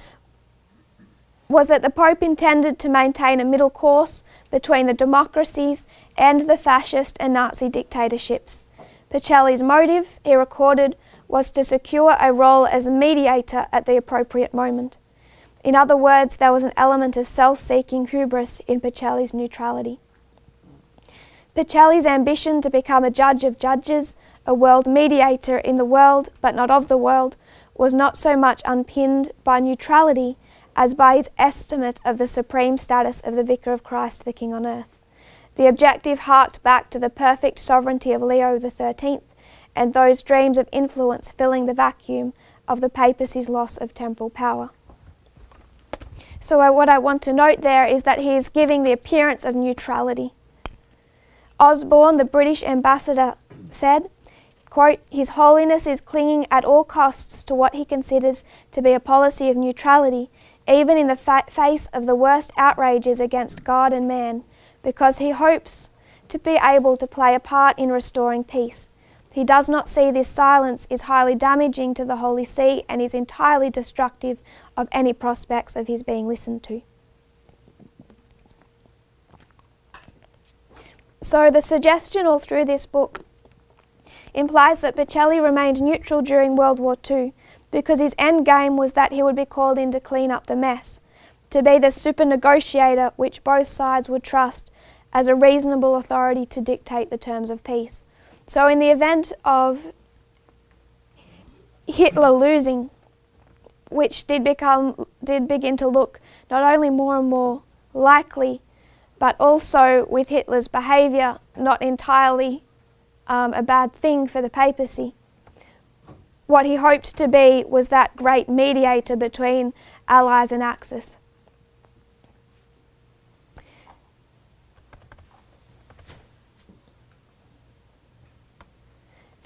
was that the Pope intended to maintain a middle course between the democracies and the fascist and Nazi dictatorships. Pacelli's motive, he recorded, was to secure a role as a mediator at the appropriate moment. In other words, there was an element of self-seeking hubris in Pacelli's neutrality. Pacelli's ambition to become a judge of judges, a world mediator in the world but not of the world, was not so much unpinned by neutrality as by his estimate of the supreme status of the Vicar of Christ the King on earth. The objective harked back to the perfect sovereignty of Leo XIII and those dreams of influence filling the vacuum of the papacy's loss of temporal power. So, what I want to note there is that he is giving the appearance of neutrality. Osborne, the British ambassador, said, quote, His Holiness is clinging at all costs to what he considers to be a policy of neutrality, even in the fa- face of the worst outrages against God and man, because he hopes to be able to play a part in restoring peace. He does not see this silence is highly damaging to the Holy See and is entirely destructive of any prospects of his being listened to. So, the suggestion all through this book implies that Pacelli remained neutral during World War II because his end game was that he would be called in to clean up the mess, to be the super negotiator which both sides would trust as a reasonable authority to dictate the terms of peace. So, in the event of Hitler losing, which did become did begin to look not only more and more likely but also with Hitler's behaviour not entirely um, a bad thing for the papacy. What he hoped to be was that great mediator between Allies and Axis.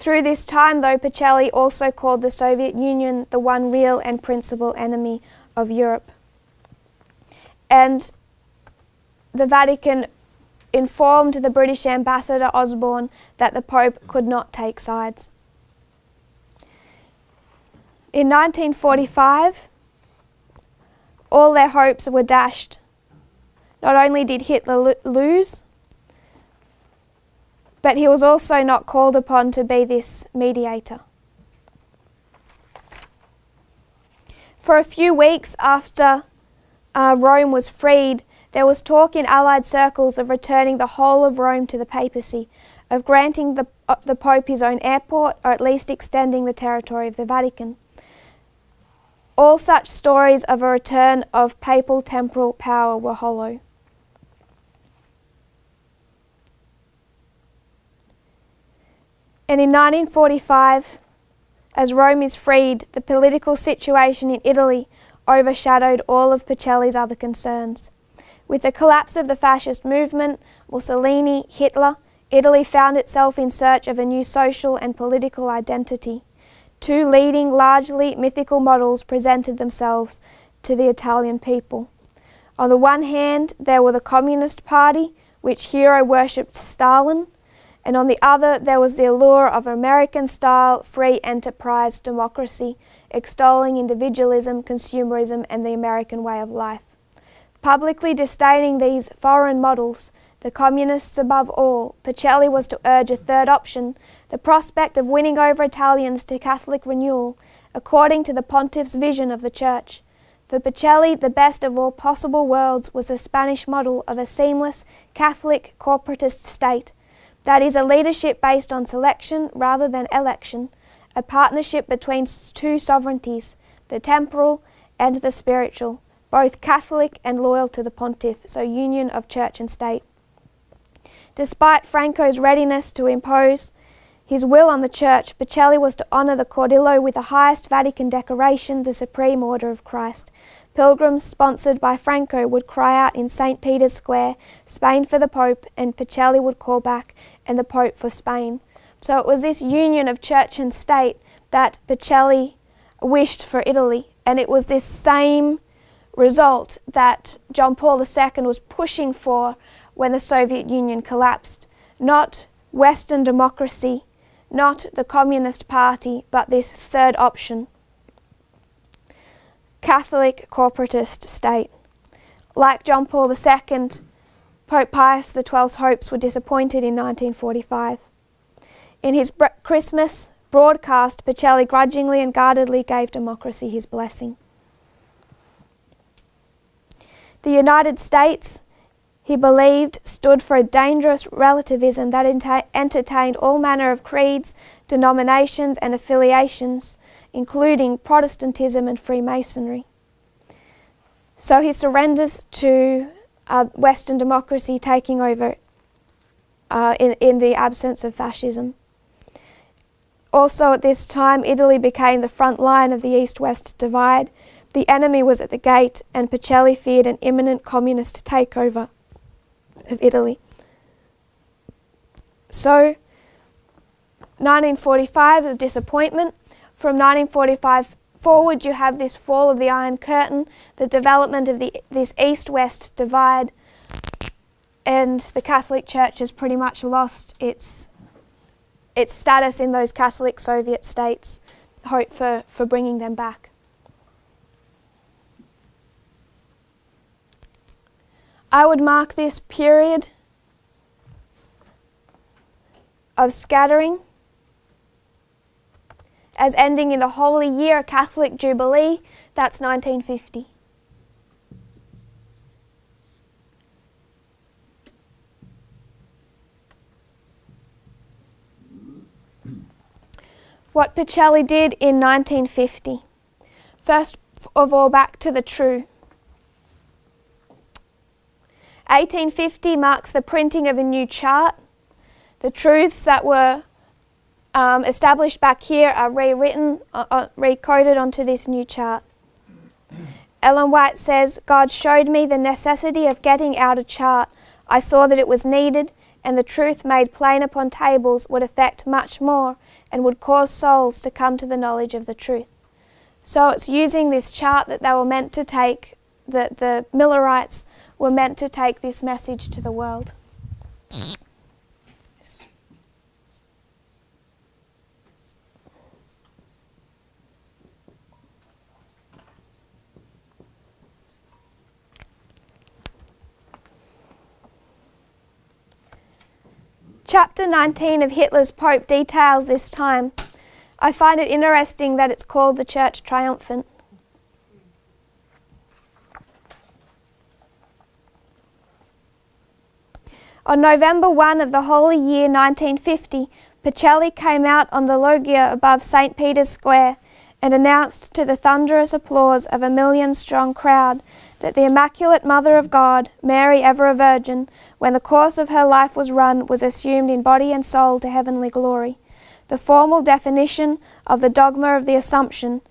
Through this time, though, Pacelli also called the Soviet Union the one real and principal enemy of Europe. And the Vatican informed the British ambassador Osborne that the Pope could not take sides. In 1945, all their hopes were dashed. Not only did Hitler lo- lose, but he was also not called upon to be this mediator. For a few weeks after uh, Rome was freed, there was talk in Allied circles of returning the whole of Rome to the papacy, of granting the, uh, the Pope his own airport, or at least extending the territory of the Vatican. All such stories of a return of papal temporal power were hollow. And in 1945, as Rome is freed, the political situation in Italy overshadowed all of Pacelli's other concerns. With the collapse of the fascist movement, Mussolini, Hitler, Italy found itself in search of a new social and political identity. Two leading, largely mythical models presented themselves to the Italian people. On the one hand, there were the Communist Party, which hero worshipped Stalin, and on the other, there was the allure of American style free enterprise democracy, extolling individualism, consumerism, and the American way of life. Publicly disdaining these foreign models, the communists above all, Pacelli was to urge a third option, the prospect of winning over Italians to Catholic renewal, according to the pontiff's vision of the Church. For Pacelli, the best of all possible worlds was the Spanish model of a seamless Catholic corporatist state. That is, a leadership based on selection rather than election, a partnership between two sovereignties, the temporal and the spiritual both Catholic and loyal to the pontiff, so union of church and state. Despite Franco's readiness to impose his will on the church, Pacelli was to honour the Caudillo with the highest Vatican decoration, the Supreme Order of Christ. Pilgrims sponsored by Franco would cry out in St. Peter's Square, Spain for the Pope, and Pacelli would call back, and the Pope for Spain. So it was this union of church and state that Pacelli wished for Italy, and it was this same result that John Paul II was pushing for when the Soviet Union collapsed. Not Western democracy, not the Communist Party, but this third option Catholic corporatist state. Like John Paul II, Pope Pius XII's hopes were disappointed in 1945. In his Christmas broadcast, Pacelli grudgingly and guardedly gave democracy his blessing. The United States, he believed stood for a dangerous relativism that entertained all manner of creeds, denominations, and affiliations, including Protestantism and Freemasonry. So he surrenders to uh, Western democracy taking over uh, in, in the absence of fascism. Also, at this time, Italy became the front line of the East West divide. The enemy was at the gate, and Pacelli feared an imminent communist takeover of Italy. So, 1945 is a disappointment. From 1945 forward, you have this fall of the Iron Curtain, the development of the, this East West divide, and the Catholic Church has pretty much lost its, its status in those Catholic Soviet states. Hope for, for bringing them back. I would mark this period of scattering as ending in the Holy Year Catholic Jubilee, that's 1950. What Pacelli did in 1950. First of all, back to the true. 1850 marks the printing of a new chart. The truths that were um, established back here are rewritten, uh, uh, recoded onto this new chart. Ellen White says, God showed me the necessity of getting out a chart. I saw that it was needed, and the truth made plain upon tables would affect much more and would cause souls to come to the knowledge of the truth. So it's using this chart that they were meant to take, that the Millerites were meant to take this message to the world. Chapter 19 of Hitler's Pope details this time. I find it interesting that it's called the Church Triumphant. On November 1 of the holy year 1950, Pacelli came out on the loggia above St. Peter's Square and announced to the thunderous applause of a million strong crowd that the Immaculate Mother of God, Mary ever a Virgin, when the course of her life was run, was assumed in body and soul to heavenly glory. The formal definition of the dogma of the Assumption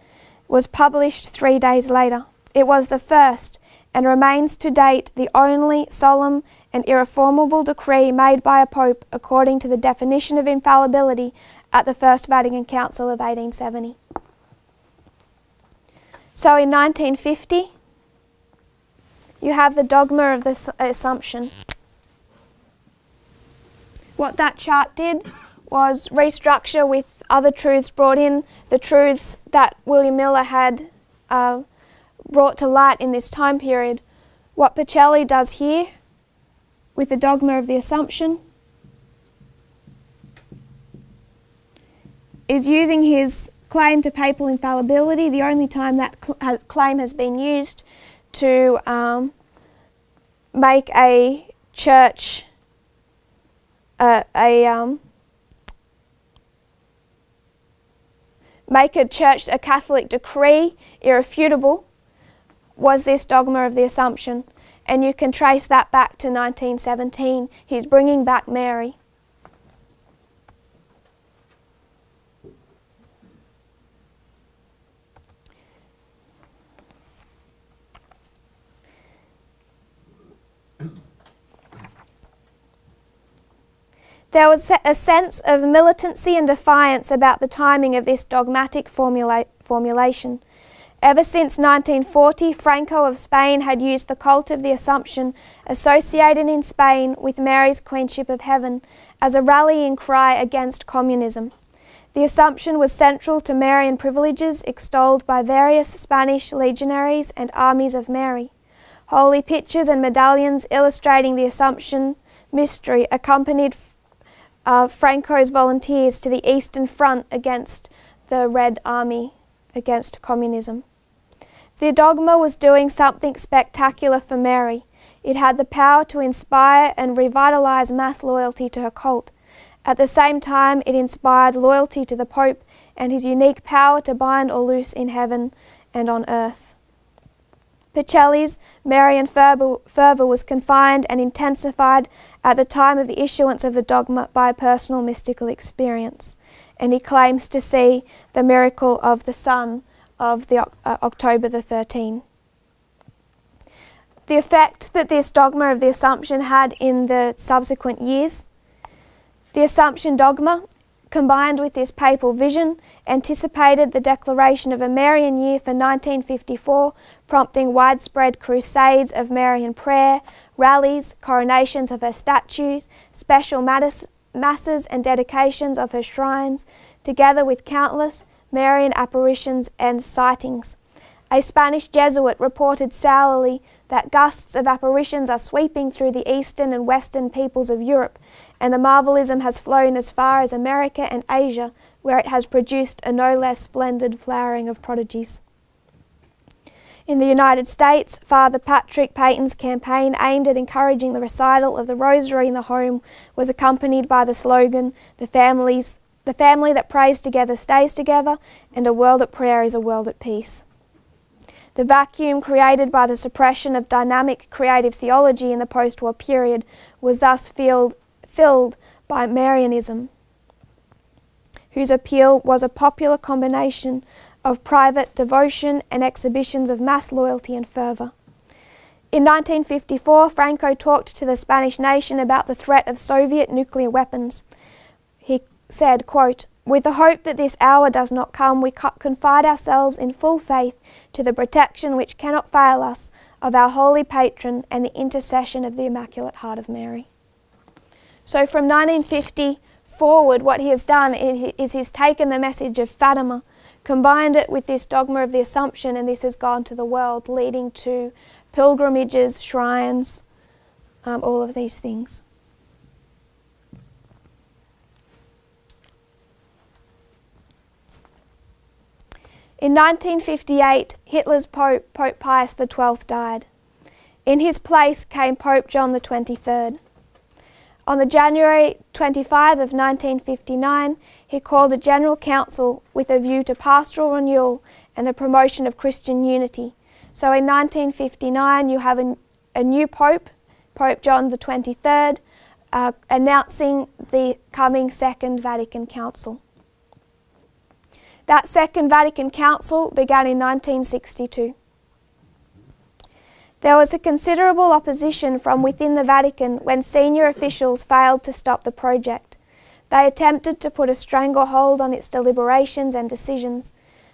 was published three days later. It was the first and remains to date the only solemn and irreformable decree made by a pope according to the definition of infallibility at the First Vatican Council of 1870. So in 1950, you have the dogma of the Assumption. What that chart did was restructure with other truths brought in, the truths that William Miller had uh, brought to light in this time period. What Pacelli does here with the dogma of the Assumption is using his claim to papal infallibility, the only time that cl has, claim has been used to um, make a church uh, a um, make a church a Catholic decree irrefutable was this dogma of the Assumption, and you can trace that back to 1917. He's bringing back Mary. There was a sense of militancy and defiance about the timing of this dogmatic formula formulation. Ever since 1940, Franco of Spain had used the cult of the Assumption, associated in Spain with Mary's Queenship of Heaven, as a rallying cry against communism. The Assumption was central to Marian privileges extolled by various Spanish legionaries and armies of Mary. Holy pictures and medallions illustrating the Assumption mystery accompanied uh, Franco's volunteers to the Eastern Front against the Red Army, against communism. The dogma was doing something spectacular for Mary. It had the power to inspire and revitalize mass loyalty to her cult. At the same time, it inspired loyalty to the Pope and his unique power to bind or loose in heaven and on earth. Pacelli's Marian fervour, fervour was confined and intensified at the time of the issuance of the dogma by a personal mystical experience, and he claims to see the miracle of the sun of the, uh, October the 13th. The effect that this dogma of the Assumption had in the subsequent years. The Assumption dogma combined with this papal vision, anticipated the declaration of a Marian year for 1954, prompting widespread crusades of Marian prayer, rallies, coronations of her statues, special masses and dedications of her shrines, together with countless Marian apparitions and sightings. A Spanish Jesuit reported sourly that gusts of apparitions are sweeping through the eastern and western peoples of Europe, and the Marianism has flown as far as America and Asia, where it has produced a no less splendid flowering of prodigies. In the United States, Father Patrick Peyton's campaign aimed at encouraging the recital of the Rosary in the home was accompanied by the slogan, the, families, the family that prays together stays together, and a world at prayer is a world at peace. The vacuum created by the suppression of dynamic creative theology in the post war period was thus filled, filled by Marianism, whose appeal was a popular combination of private devotion and exhibitions of mass loyalty and fervour. In 1954, Franco talked to the Spanish nation about the threat of Soviet nuclear weapons. He said, quote, with the hope that this hour does not come, we confide ourselves in full faith to the protection which cannot fail us of our holy patron and the intercession of the Immaculate Heart of Mary. So from 1950 forward, what he has done is, he's taken the message of Fatima, combined it with this dogma of the Assumption, and this has gone to the world, leading to pilgrimages, shrines, um, all of these things. In 1958, Hitler's Pope, Pope Pius XII, died. In his place came Pope John 23rd. On the January 25 of 1959, he called a general council with a view to pastoral renewal and the promotion of Christian unity. So in 1959, you have a, a new pope, Pope John the 23rd, uh, announcing the coming Second Vatican Council. That Second Vatican Council began in 1962. There was a considerable opposition from within the Vatican when senior officials failed to stop the project. They attempted to put a stranglehold on its deliberations and decisions.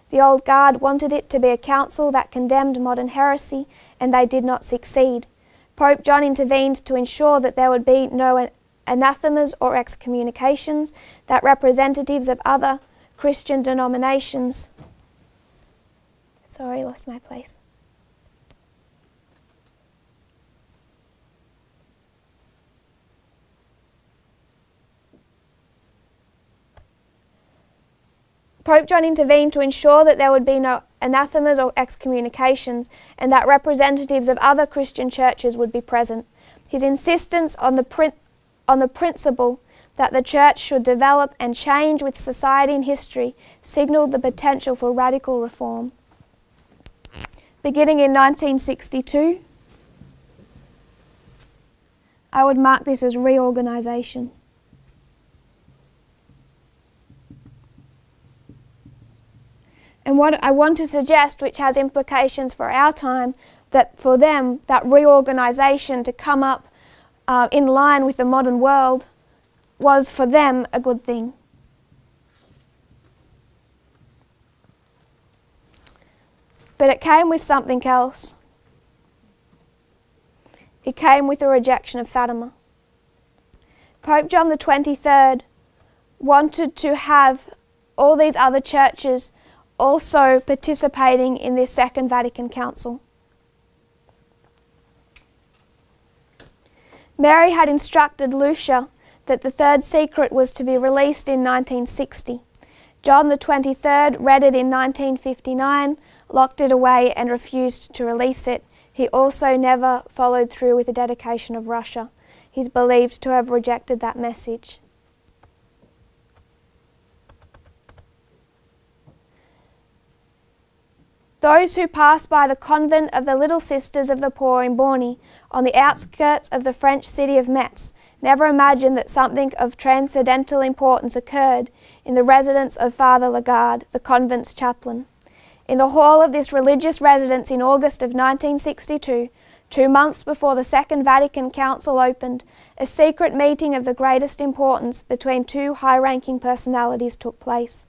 The old guard wanted it to be a council that condemned modern heresy, and they did not succeed. Pope John intervened to ensure that there would be no anathemas or excommunications, that representatives of other Christian denominations. Sorry, lost my place. Pope John intervened to ensure that there would be no anathemas or excommunications and that representatives of other Christian churches would be present. His insistence on the, on the principle that the church should develop and change with society and history signalled the potential for radical reform. Beginning in 1962, I would mark this as reorganisation. And what I want to suggest, which has implications for our time, that for them, that reorganisation to come up uh, in line with the modern world was for them a good thing. But it came with something else. It came with a rejection of Fatima. Pope John the 23rd wanted to have all these other churches also participating in this Second Vatican Council. Mary had instructed Lucia that the third secret was to be released in 1960. John the 23rd read it in 1959, locked it away, and refused to release it. He He also never followed through with the dedication of Russia. He's believed to have rejected that message. Those who passed by the convent of the Little Sisters of the Poor in Borny, on the outskirts of the French city of Metz, never imagined that something of transcendental importance occurred in the residence of Father Lagarde, the convent's chaplain. In the hall of this religious residence in August of 1962, two months before the Second Vatican Council opened, a secret meeting of the greatest importance between two high ranking personalities took place.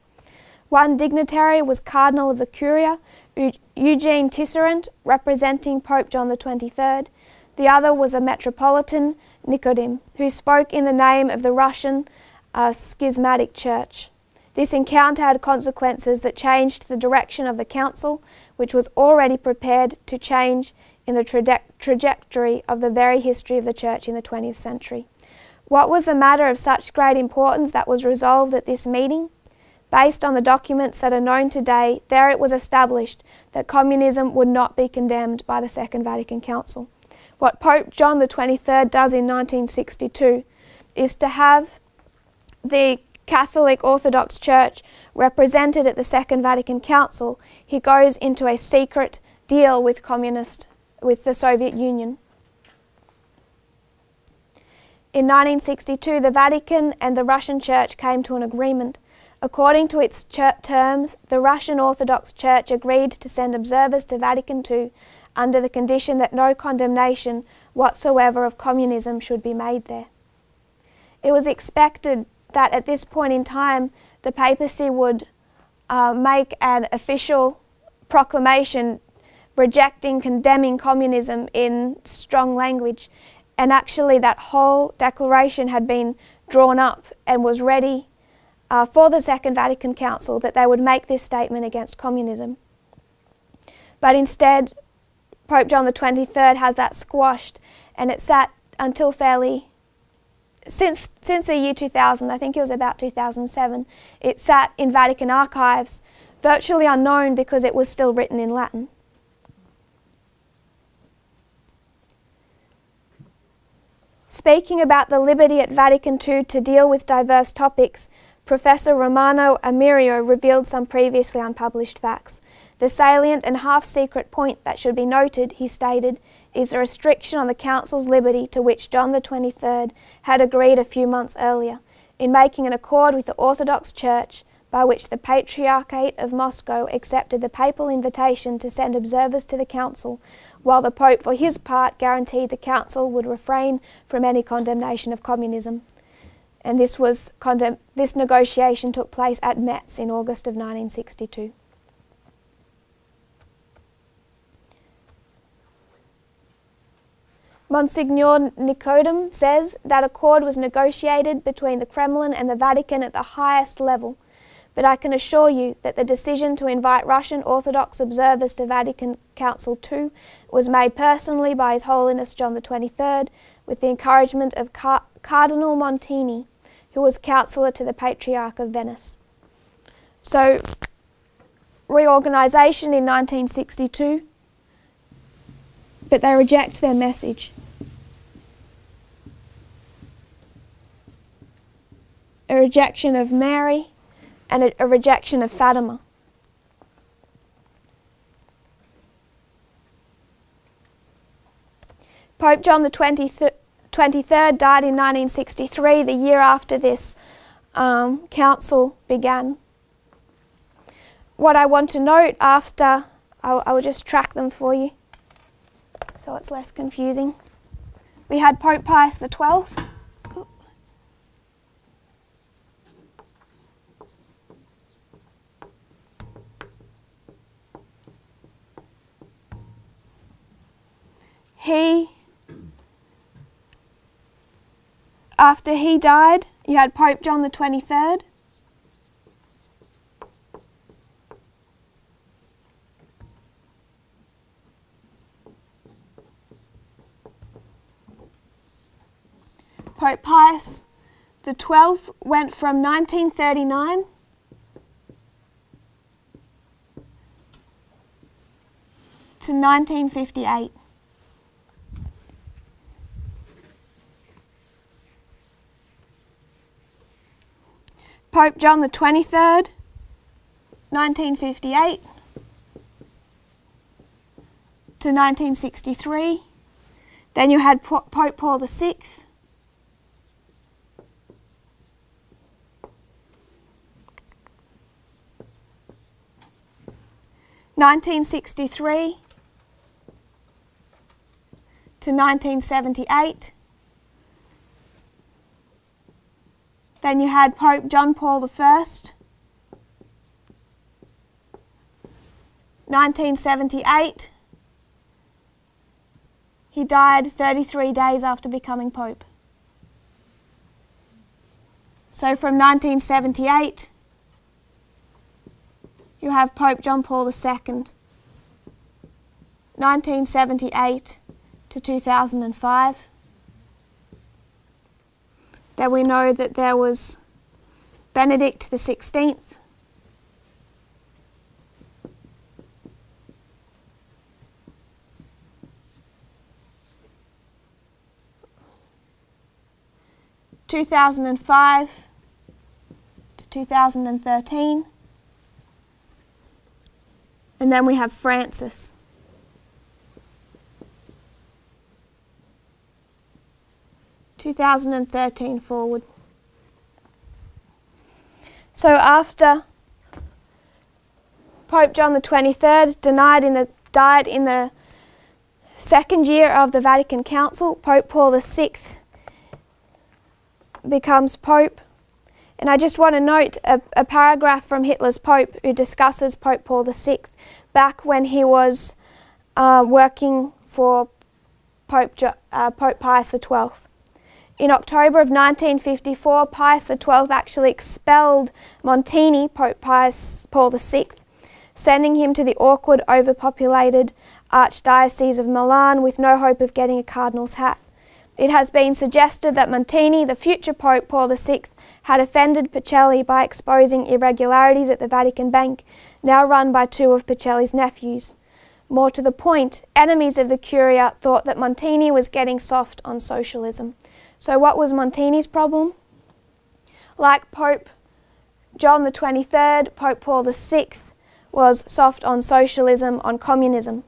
One dignitary was Cardinal of the Curia, Eugene Tisserant, representing Pope John XXIII. The other was a Metropolitan, Nikodim, who spoke in the name of the Russian uh, schismatic church. This encounter had consequences that changed the direction of the council, which was already prepared to change in the traje trajectory of the very history of the church in the 20th century. What was the matter of such great importance that was resolved at this meeting? Based on the documents that are known today, there it was established that communism would not be condemned by the Second Vatican Council. What Pope John XXIII does in 1962 is to have the Catholic Orthodox Church represented at the Second Vatican Council, he goes into a secret deal with communist with the Soviet Union. In 1962, the Vatican and the Russian Church came to an agreement According to its terms, the Russian Orthodox Church agreed to send observers to Vatican II under the condition that no condemnation whatsoever of communism should be made there. It was expected that at this point in time the papacy would uh, make an official proclamation rejecting, condemning communism in strong language, and actually that whole declaration had been drawn up and was ready uh, for the Second Vatican Council that they would make this statement against communism. But instead, Pope John XXIII has that squashed, and it sat until fairly since since the year 2000. I think it was about 2007. It sat in Vatican archives, virtually unknown because it was still written in Latin. Speaking about the liberty at Vatican II to deal with diverse topics, Professor Romano Amerio revealed some previously unpublished facts. The salient and half secret point that should be noted, he stated, is the restriction on the Council's liberty to which John XXIII had agreed a few months earlier, in making an accord with the Orthodox Church by which the Patriarchate of Moscow accepted the papal invitation to send observers to the Council, while the Pope, for his part, guaranteed the Council would refrain from any condemnation of communism and this, was this negotiation took place at Metz in August of 1962. Monsignor Nikodim says that accord was negotiated between the Kremlin and the Vatican at the highest level, but I can assure you that the decision to invite Russian Orthodox observers to Vatican Council II was made personally by His Holiness John XXIII with the encouragement of Car Cardinal Montini, who was counselor to the Patriarch of Venice. So, reorganisation in 1962, but they reject their message. A rejection of Mary and a, a rejection of Fatima. Pope John the 23rd 23rd died in 1963, the year after this um, council began. What I want to note after, I'll, I will just track them for you so it's less confusing. We had Pope Pius the 12th. He After he died, you had Pope John the 23rd. Pope Pius the 12th went from 1939 to 1958. Pope John the 23rd, 1958 to 1963. Then you had po- Pope Paul the Sixth. Nineteen sixty three to nineteen seventy eight. Then you had Pope John Paul I. 1978. He died 33 days after becoming Pope. So from 1978, you have Pope John Paul II. 1978 to 2005. Then we know that there was Benedict the 16th. Two thousand and five to two thousand and thirteen. And then we have Francis. 2013 forward. So after Pope John the 23rd denied in the, died in the second year of the Vatican Council, Pope Paul VI becomes Pope. And I just want to note a, a, paragraph from Hitler's Pope who discusses Pope Paul VI back when he was uh, working for Pope, jo- uh, Pope Pius XII. In October of 1954, Pius XII actually expelled Montini, Pope Pius Paul VI, sending him to the awkward, overpopulated Archdiocese of Milan with no hope of getting a cardinal's hat. It has been suggested that Montini, the future Pope Paul VI, had offended Pacelli by exposing irregularities at the Vatican Bank, now run by two of Pacelli's nephews. More to the point, enemies of the Curia thought that Montini was getting soft on socialism. So, what was Montini's problem? Like Pope John the 23rd, Pope Paul VI was soft on socialism, on communism.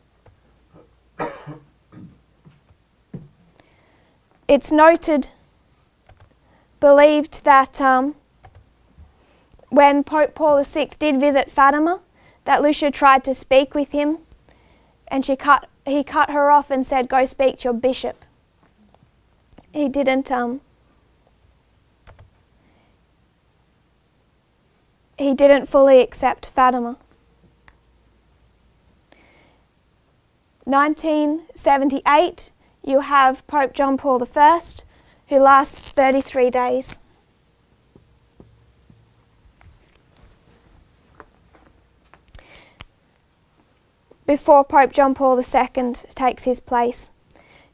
it's noted, believed that um, when Pope Paul VI did visit Fatima, that Lucia tried to speak with him, and she cut, he cut her off and said, Go speak to your bishop he didn't um, he didn't fully accept Fatima. 1978, you have Pope John Paul I, who lasts 33 days. Before Pope John Paul II takes his place.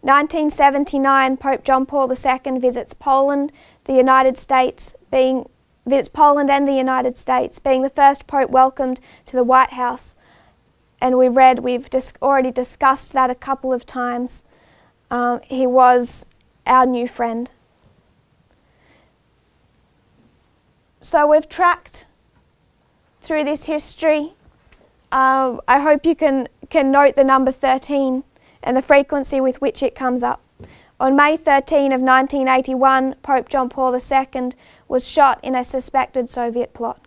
1979, Pope John Paul II visits Poland, the United States being visits Poland and the United States, being the first pope welcomed to the White House. And we read, we've dis already discussed that a couple of times. Um, he was our new friend. So we've tracked through this history. Uh, I hope you can, can note the number 13 and the frequency with which it comes up. On May 13 of 1981, Pope John Paul II was shot in a suspected Soviet plot.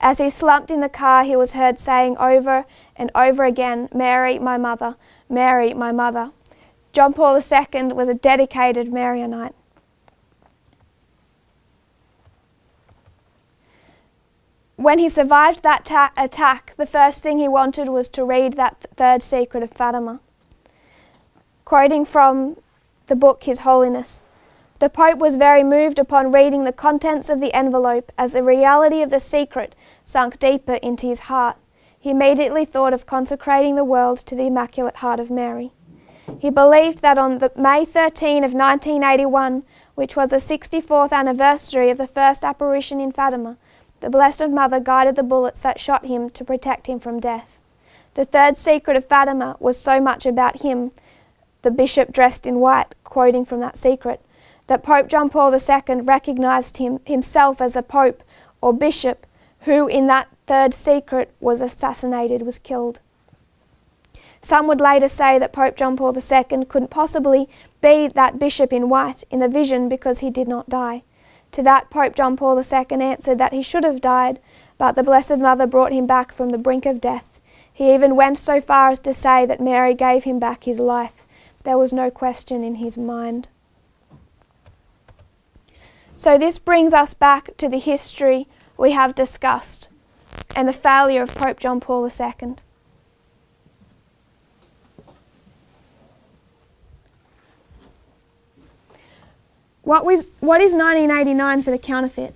As he slumped in the car, he was heard saying over and over again, Mary, my mother, Mary, my mother. John Paul II was a dedicated Marionite. When he survived that attack, the first thing he wanted was to read that th third secret of Fatima. Quoting from the book His Holiness, the Pope was very moved upon reading the contents of the envelope as the reality of the secret sunk deeper into his heart. He immediately thought of consecrating the world to the Immaculate Heart of Mary. He believed that on the May 13 of 1981, which was the 64th anniversary of the first apparition in Fatima, the Blessed Mother guided the bullets that shot him to protect him from death. The third secret of Fatima was so much about him the bishop dressed in white, quoting from that secret, that Pope John Paul II recognized him himself as the Pope or bishop who, in that third secret, was assassinated, was killed. Some would later say that Pope John Paul II couldn't possibly be that bishop in white in the vision because he did not die. To that, Pope John Paul II answered that he should have died, but the Blessed Mother brought him back from the brink of death. He even went so far as to say that Mary gave him back his life. There was no question in his mind. So, this brings us back to the history we have discussed and the failure of Pope John Paul II. What, was, what is 1989 for the counterfeit?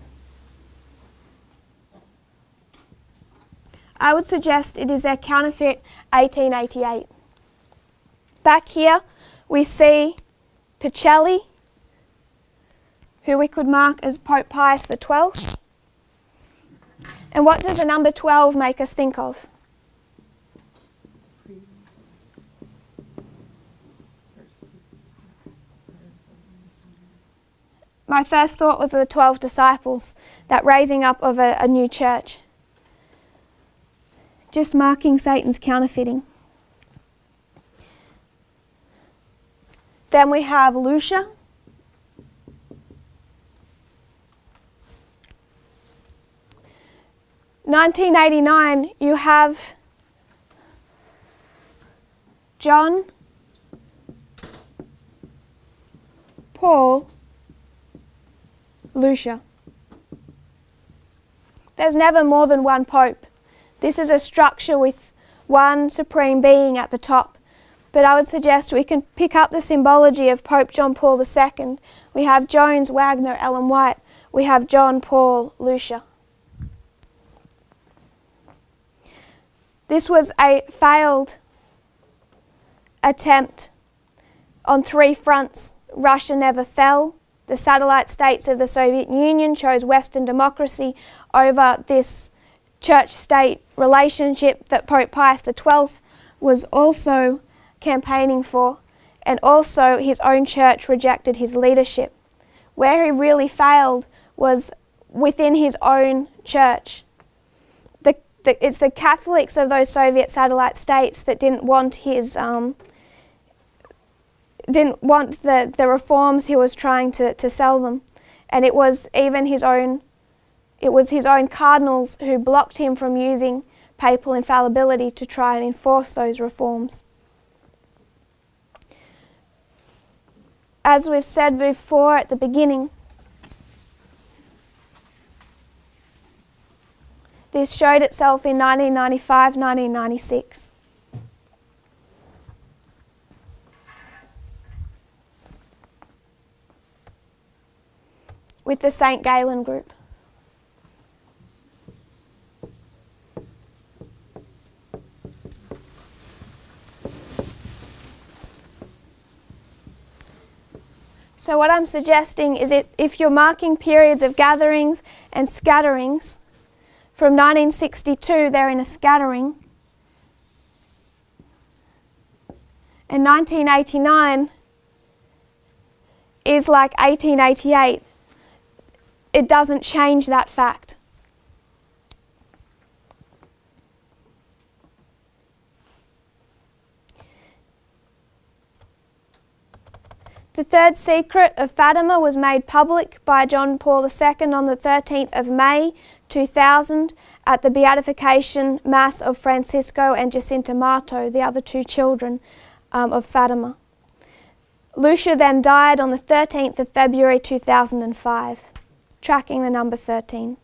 I would suggest it is their counterfeit 1888. Back here we see Pacelli, who we could mark as Pope Pius XII. And what does the number 12 make us think of? My first thought was the 12 disciples, that raising up of a, a new church. Just marking Satan's counterfeiting. Then we have Lucia. Nineteen eighty nine, you have John, Paul, Lucia. There's never more than one pope. This is a structure with one supreme being at the top but I would suggest we can pick up the symbology of Pope John Paul II. We have Jones, Waggoner, Ellen White. We have John, Paul, Lucia. This was a failed attempt on three fronts. Russia never fell. The satellite states of the Soviet Union chose Western democracy over this church state relationship that Pope Pius XII was also campaigning for, and also his own church rejected his leadership. Where he really failed was within his own church. The, the, it's the Catholics of those Soviet satellite states that didn't want his um, didn't want the, the reforms he was trying to, to sell them. And it was even his own it was his own cardinals who blocked him from using papal infallibility to try and enforce those reforms. As we've said before at the beginning, this showed itself in 1995 1996. With the St. Gallen group. So, what I'm suggesting is that if you're marking periods of gatherings and scatterings, from 1962 they're in a scattering, and 1989 is like 1888, it doesn't change that fact. The third secret of Fatima was made public by John Paul II on the 13th of May 2000 at the beatification mass of Francisco and Jacinta Marto, the other two children um, of Fatima. Lucia then died on the 13th of February 2005, tracking the number 13.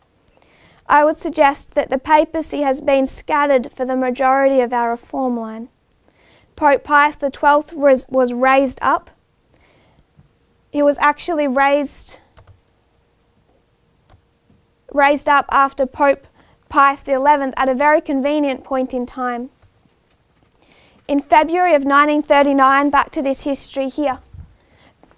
I would suggest that the papacy has been scattered for the majority of our reform line. Pope Pius XII was, was raised up he was actually raised raised up after Pope Pius XI at a very convenient point in time. In February of 1939, back to this history here,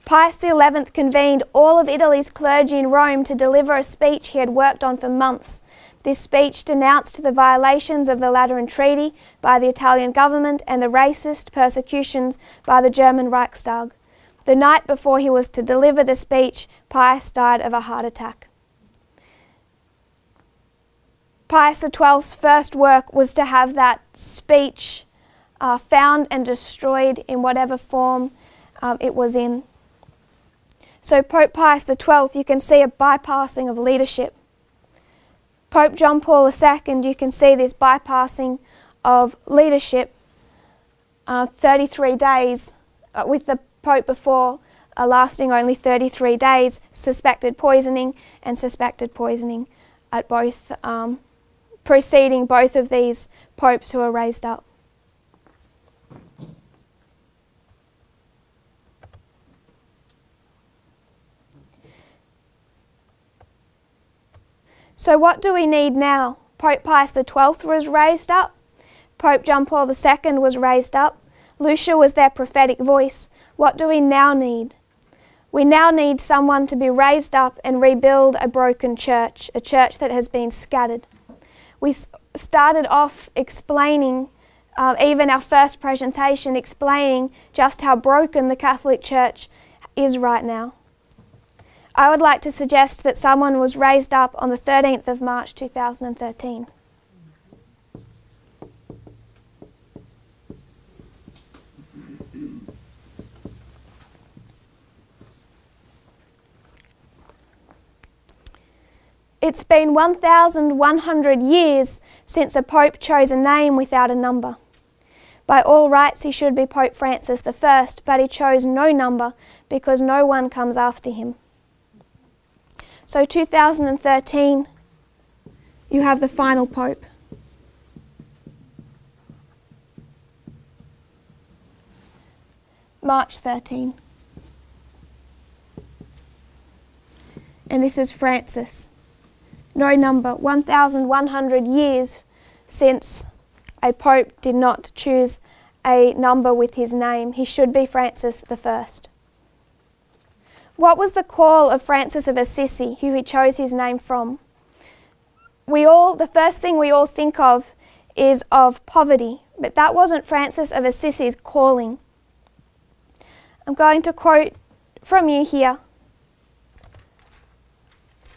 Pius XI convened all of Italy's clergy in Rome to deliver a speech he had worked on for months. This speech denounced the violations of the Lateran Treaty by the Italian government and the racist persecutions by the German Reichstag. The night before he was to deliver the speech, Pius died of a heart attack. Pius XII's first work was to have that speech uh, found and destroyed in whatever form um, it was in. So, Pope Pius XII, you can see a bypassing of leadership. Pope John Paul II, you can see this bypassing of leadership uh, 33 days uh, with the Pope before lasting only 33 days, suspected poisoning and suspected poisoning at both, um, preceding both of these popes who were raised up. So, what do we need now? Pope Pius XII was raised up, Pope John Paul II was raised up, Lucia was their prophetic voice. What do we now need? We now need someone to be raised up and rebuild a broken church, a church that has been scattered. We started off explaining, uh, even our first presentation, explaining just how broken the Catholic Church is right now. I would like to suggest that someone was raised up on the 13th of March 2013. It's been 1,100 years since a pope chose a name without a number. By all rights, he should be Pope Francis I, but he chose no number because no one comes after him. So, 2013, you have the final pope. March 13. And this is Francis no number, 1,100 years since a pope did not choose a number with his name. He should be Francis I. What was the call of Francis of Assisi, who he chose his name from? We all, the first thing we all think of is of poverty, but that wasn't Francis of Assisi's calling. I'm going to quote from you here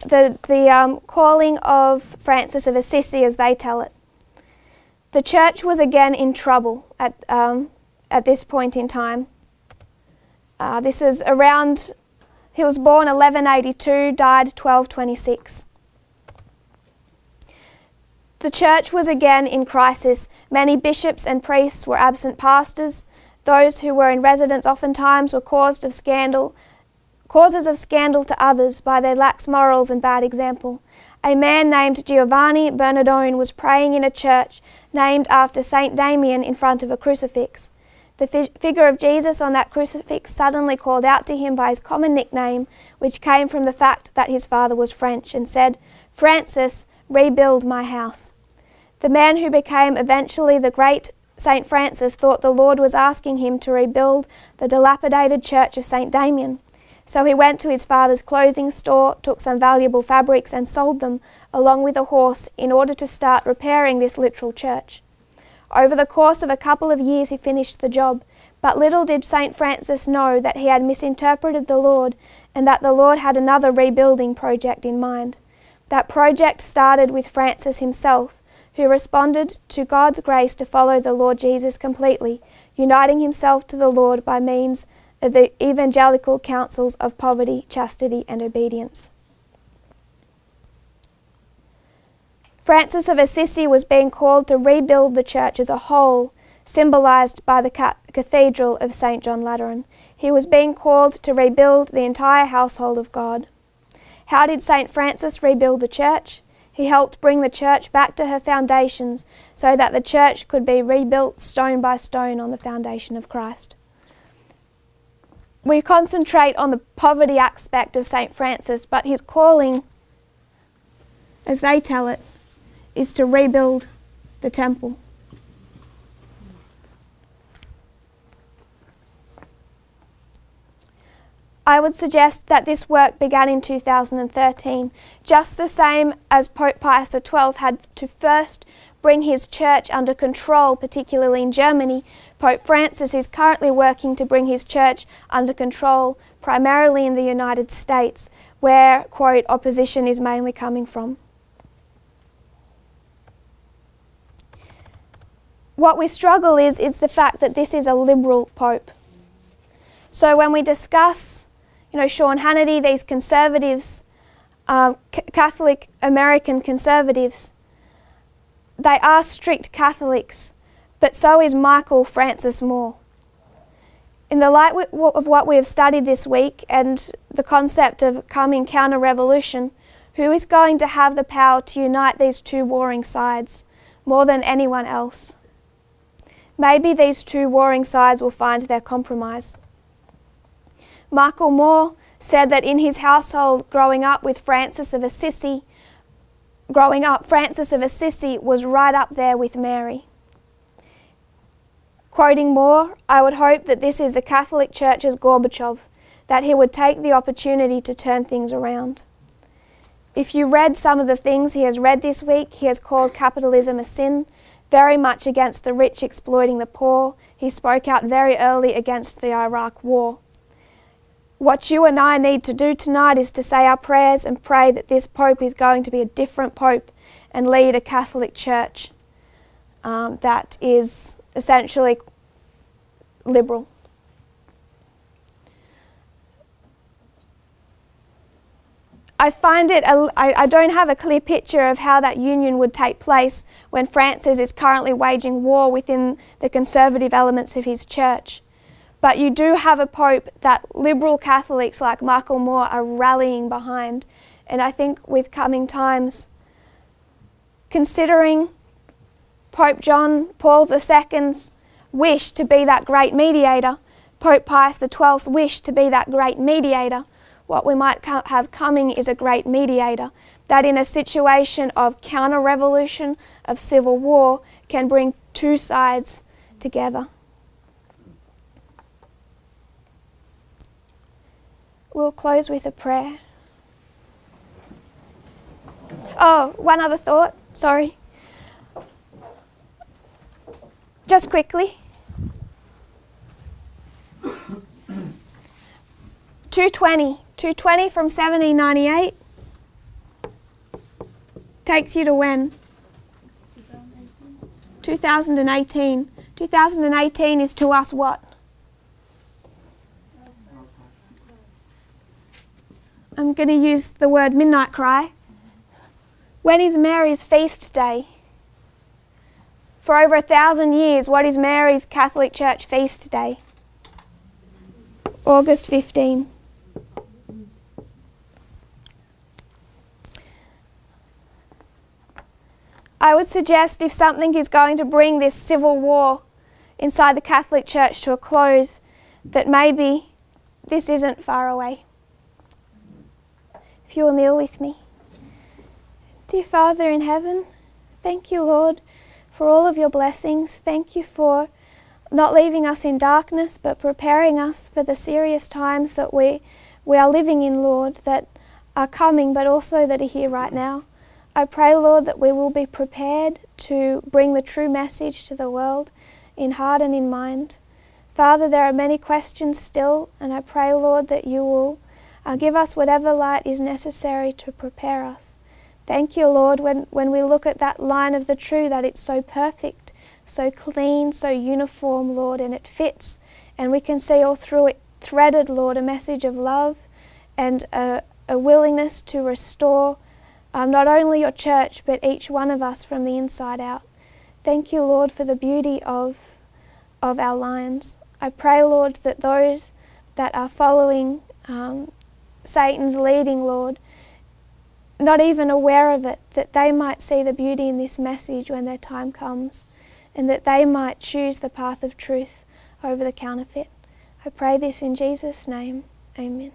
the, the um, calling of Francis of Assisi as they tell it. The church was again in trouble at, um, at this point in time. Uh, this is around, he was born 1182, died 1226. The church was again in crisis. Many bishops and priests were absent pastors. Those who were in residence oftentimes were caused of scandal causes of scandal to others by their lax morals and bad example. A man named Giovanni Bernardone was praying in a church named after Saint Damien in front of a crucifix. The fi figure of Jesus on that crucifix suddenly called out to him by his common nickname, which came from the fact that his father was French, and said, Francis, rebuild my house. The man who became eventually the great St. Francis thought the Lord was asking him to rebuild the dilapidated church of St. Damien. So he went to his father's clothing store, took some valuable fabrics, and sold them, along with a horse, in order to start repairing this literal church. Over the course of a couple of years, he finished the job, but little did St. Francis know that he had misinterpreted the Lord and that the Lord had another rebuilding project in mind. That project started with Francis himself, who responded to God's grace to follow the Lord Jesus completely, uniting himself to the Lord by means the evangelical counsels of poverty, chastity, and obedience. Francis of Assisi was being called to rebuild the church as a whole, symbolized by the Cathedral of St. John Lateran. He was being called to rebuild the entire household of God. How did St. Francis rebuild the church? He helped bring the church back to her foundations so that the church could be rebuilt stone by stone on the foundation of Christ we concentrate on the poverty aspect of St. Francis, but his calling, as they tell it, is to rebuild the temple. I would suggest that this work began in 2013, just the same as Pope Pius XII had to first bring his church under control, particularly in Germany, Pope Francis is currently working to bring his church under control, primarily in the United States, where, quote, opposition is mainly coming from. what we struggle is is the fact that this is a liberal pope. So when we discuss, you know, Sean Hannity, these conservatives, uh, Catholic American conservatives, they are strict Catholics, but so is Michael Francis Moore. In the light of what we have studied this week and the concept of coming counter revolution, who is going to have the power to unite these two warring sides more than anyone else? Maybe these two warring sides will find their compromise. Michael Moore said that in his household growing up with Francis of Assisi, growing up, Francis of Assisi was right up there with Mary. Quoting Moore, I would hope that this is the Catholic Church's Gorbachev, that he would take the opportunity to turn things around. If you read some of the things he has read this week, he has called capitalism a sin, very much against the rich exploiting the poor. He spoke out very early against the Iraq War. What you and I need to do tonight is to say our prayers and pray that this Pope is going to be a different Pope and lead a Catholic Church um, that is essentially liberal. I find it, I don't have a clear picture of how that union would take place when Francis is currently waging war within the conservative elements of his church. But you do have a pope that liberal Catholics like Michael Moore are rallying behind. And I think with coming times, considering Pope John Paul II's wish to be that great mediator, Pope Pius XII's wish to be that great mediator, what we might have coming is a great mediator that, in a situation of counter revolution, of civil war, can bring two sides together. We'll close with a prayer. Oh, one other thought, sorry. Just quickly. 220. 220 from 1798 takes you to when? 2018. 2018 is to us what? I'm going to use the word midnight cry. When is Mary's feast day? For over a thousand years, what is Mary's Catholic Church feast day? August 15. I would suggest if something is going to bring this civil war inside the Catholic Church to a close, that maybe this isn't far away. If you'll kneel with me. Dear Father in heaven, thank you, Lord, for all of your blessings. Thank you for not leaving us in darkness, but preparing us for the serious times that we, we are living in, Lord, that are coming, but also that are here right now. I pray, Lord, that we will be prepared to bring the true message to the world in heart and in mind. Father, there are many questions still, and I pray, Lord, that you will uh, give us whatever light is necessary to prepare us. Thank you, Lord, when, when we look at that line of the true, that it's so perfect, so clean, so uniform, Lord, and it fits. And we can see all through it threaded, Lord, a message of love and a, a willingness to restore um, not only your church, but each one of us from the inside out. Thank you, Lord, for the beauty of, of our lines. I pray, Lord, that those that are following um, Satan's leading, Lord, not even aware of it, that they might see the beauty in this message when their time comes, and that they might choose the path of truth over the counterfeit. I pray this in Jesus' name. Amen.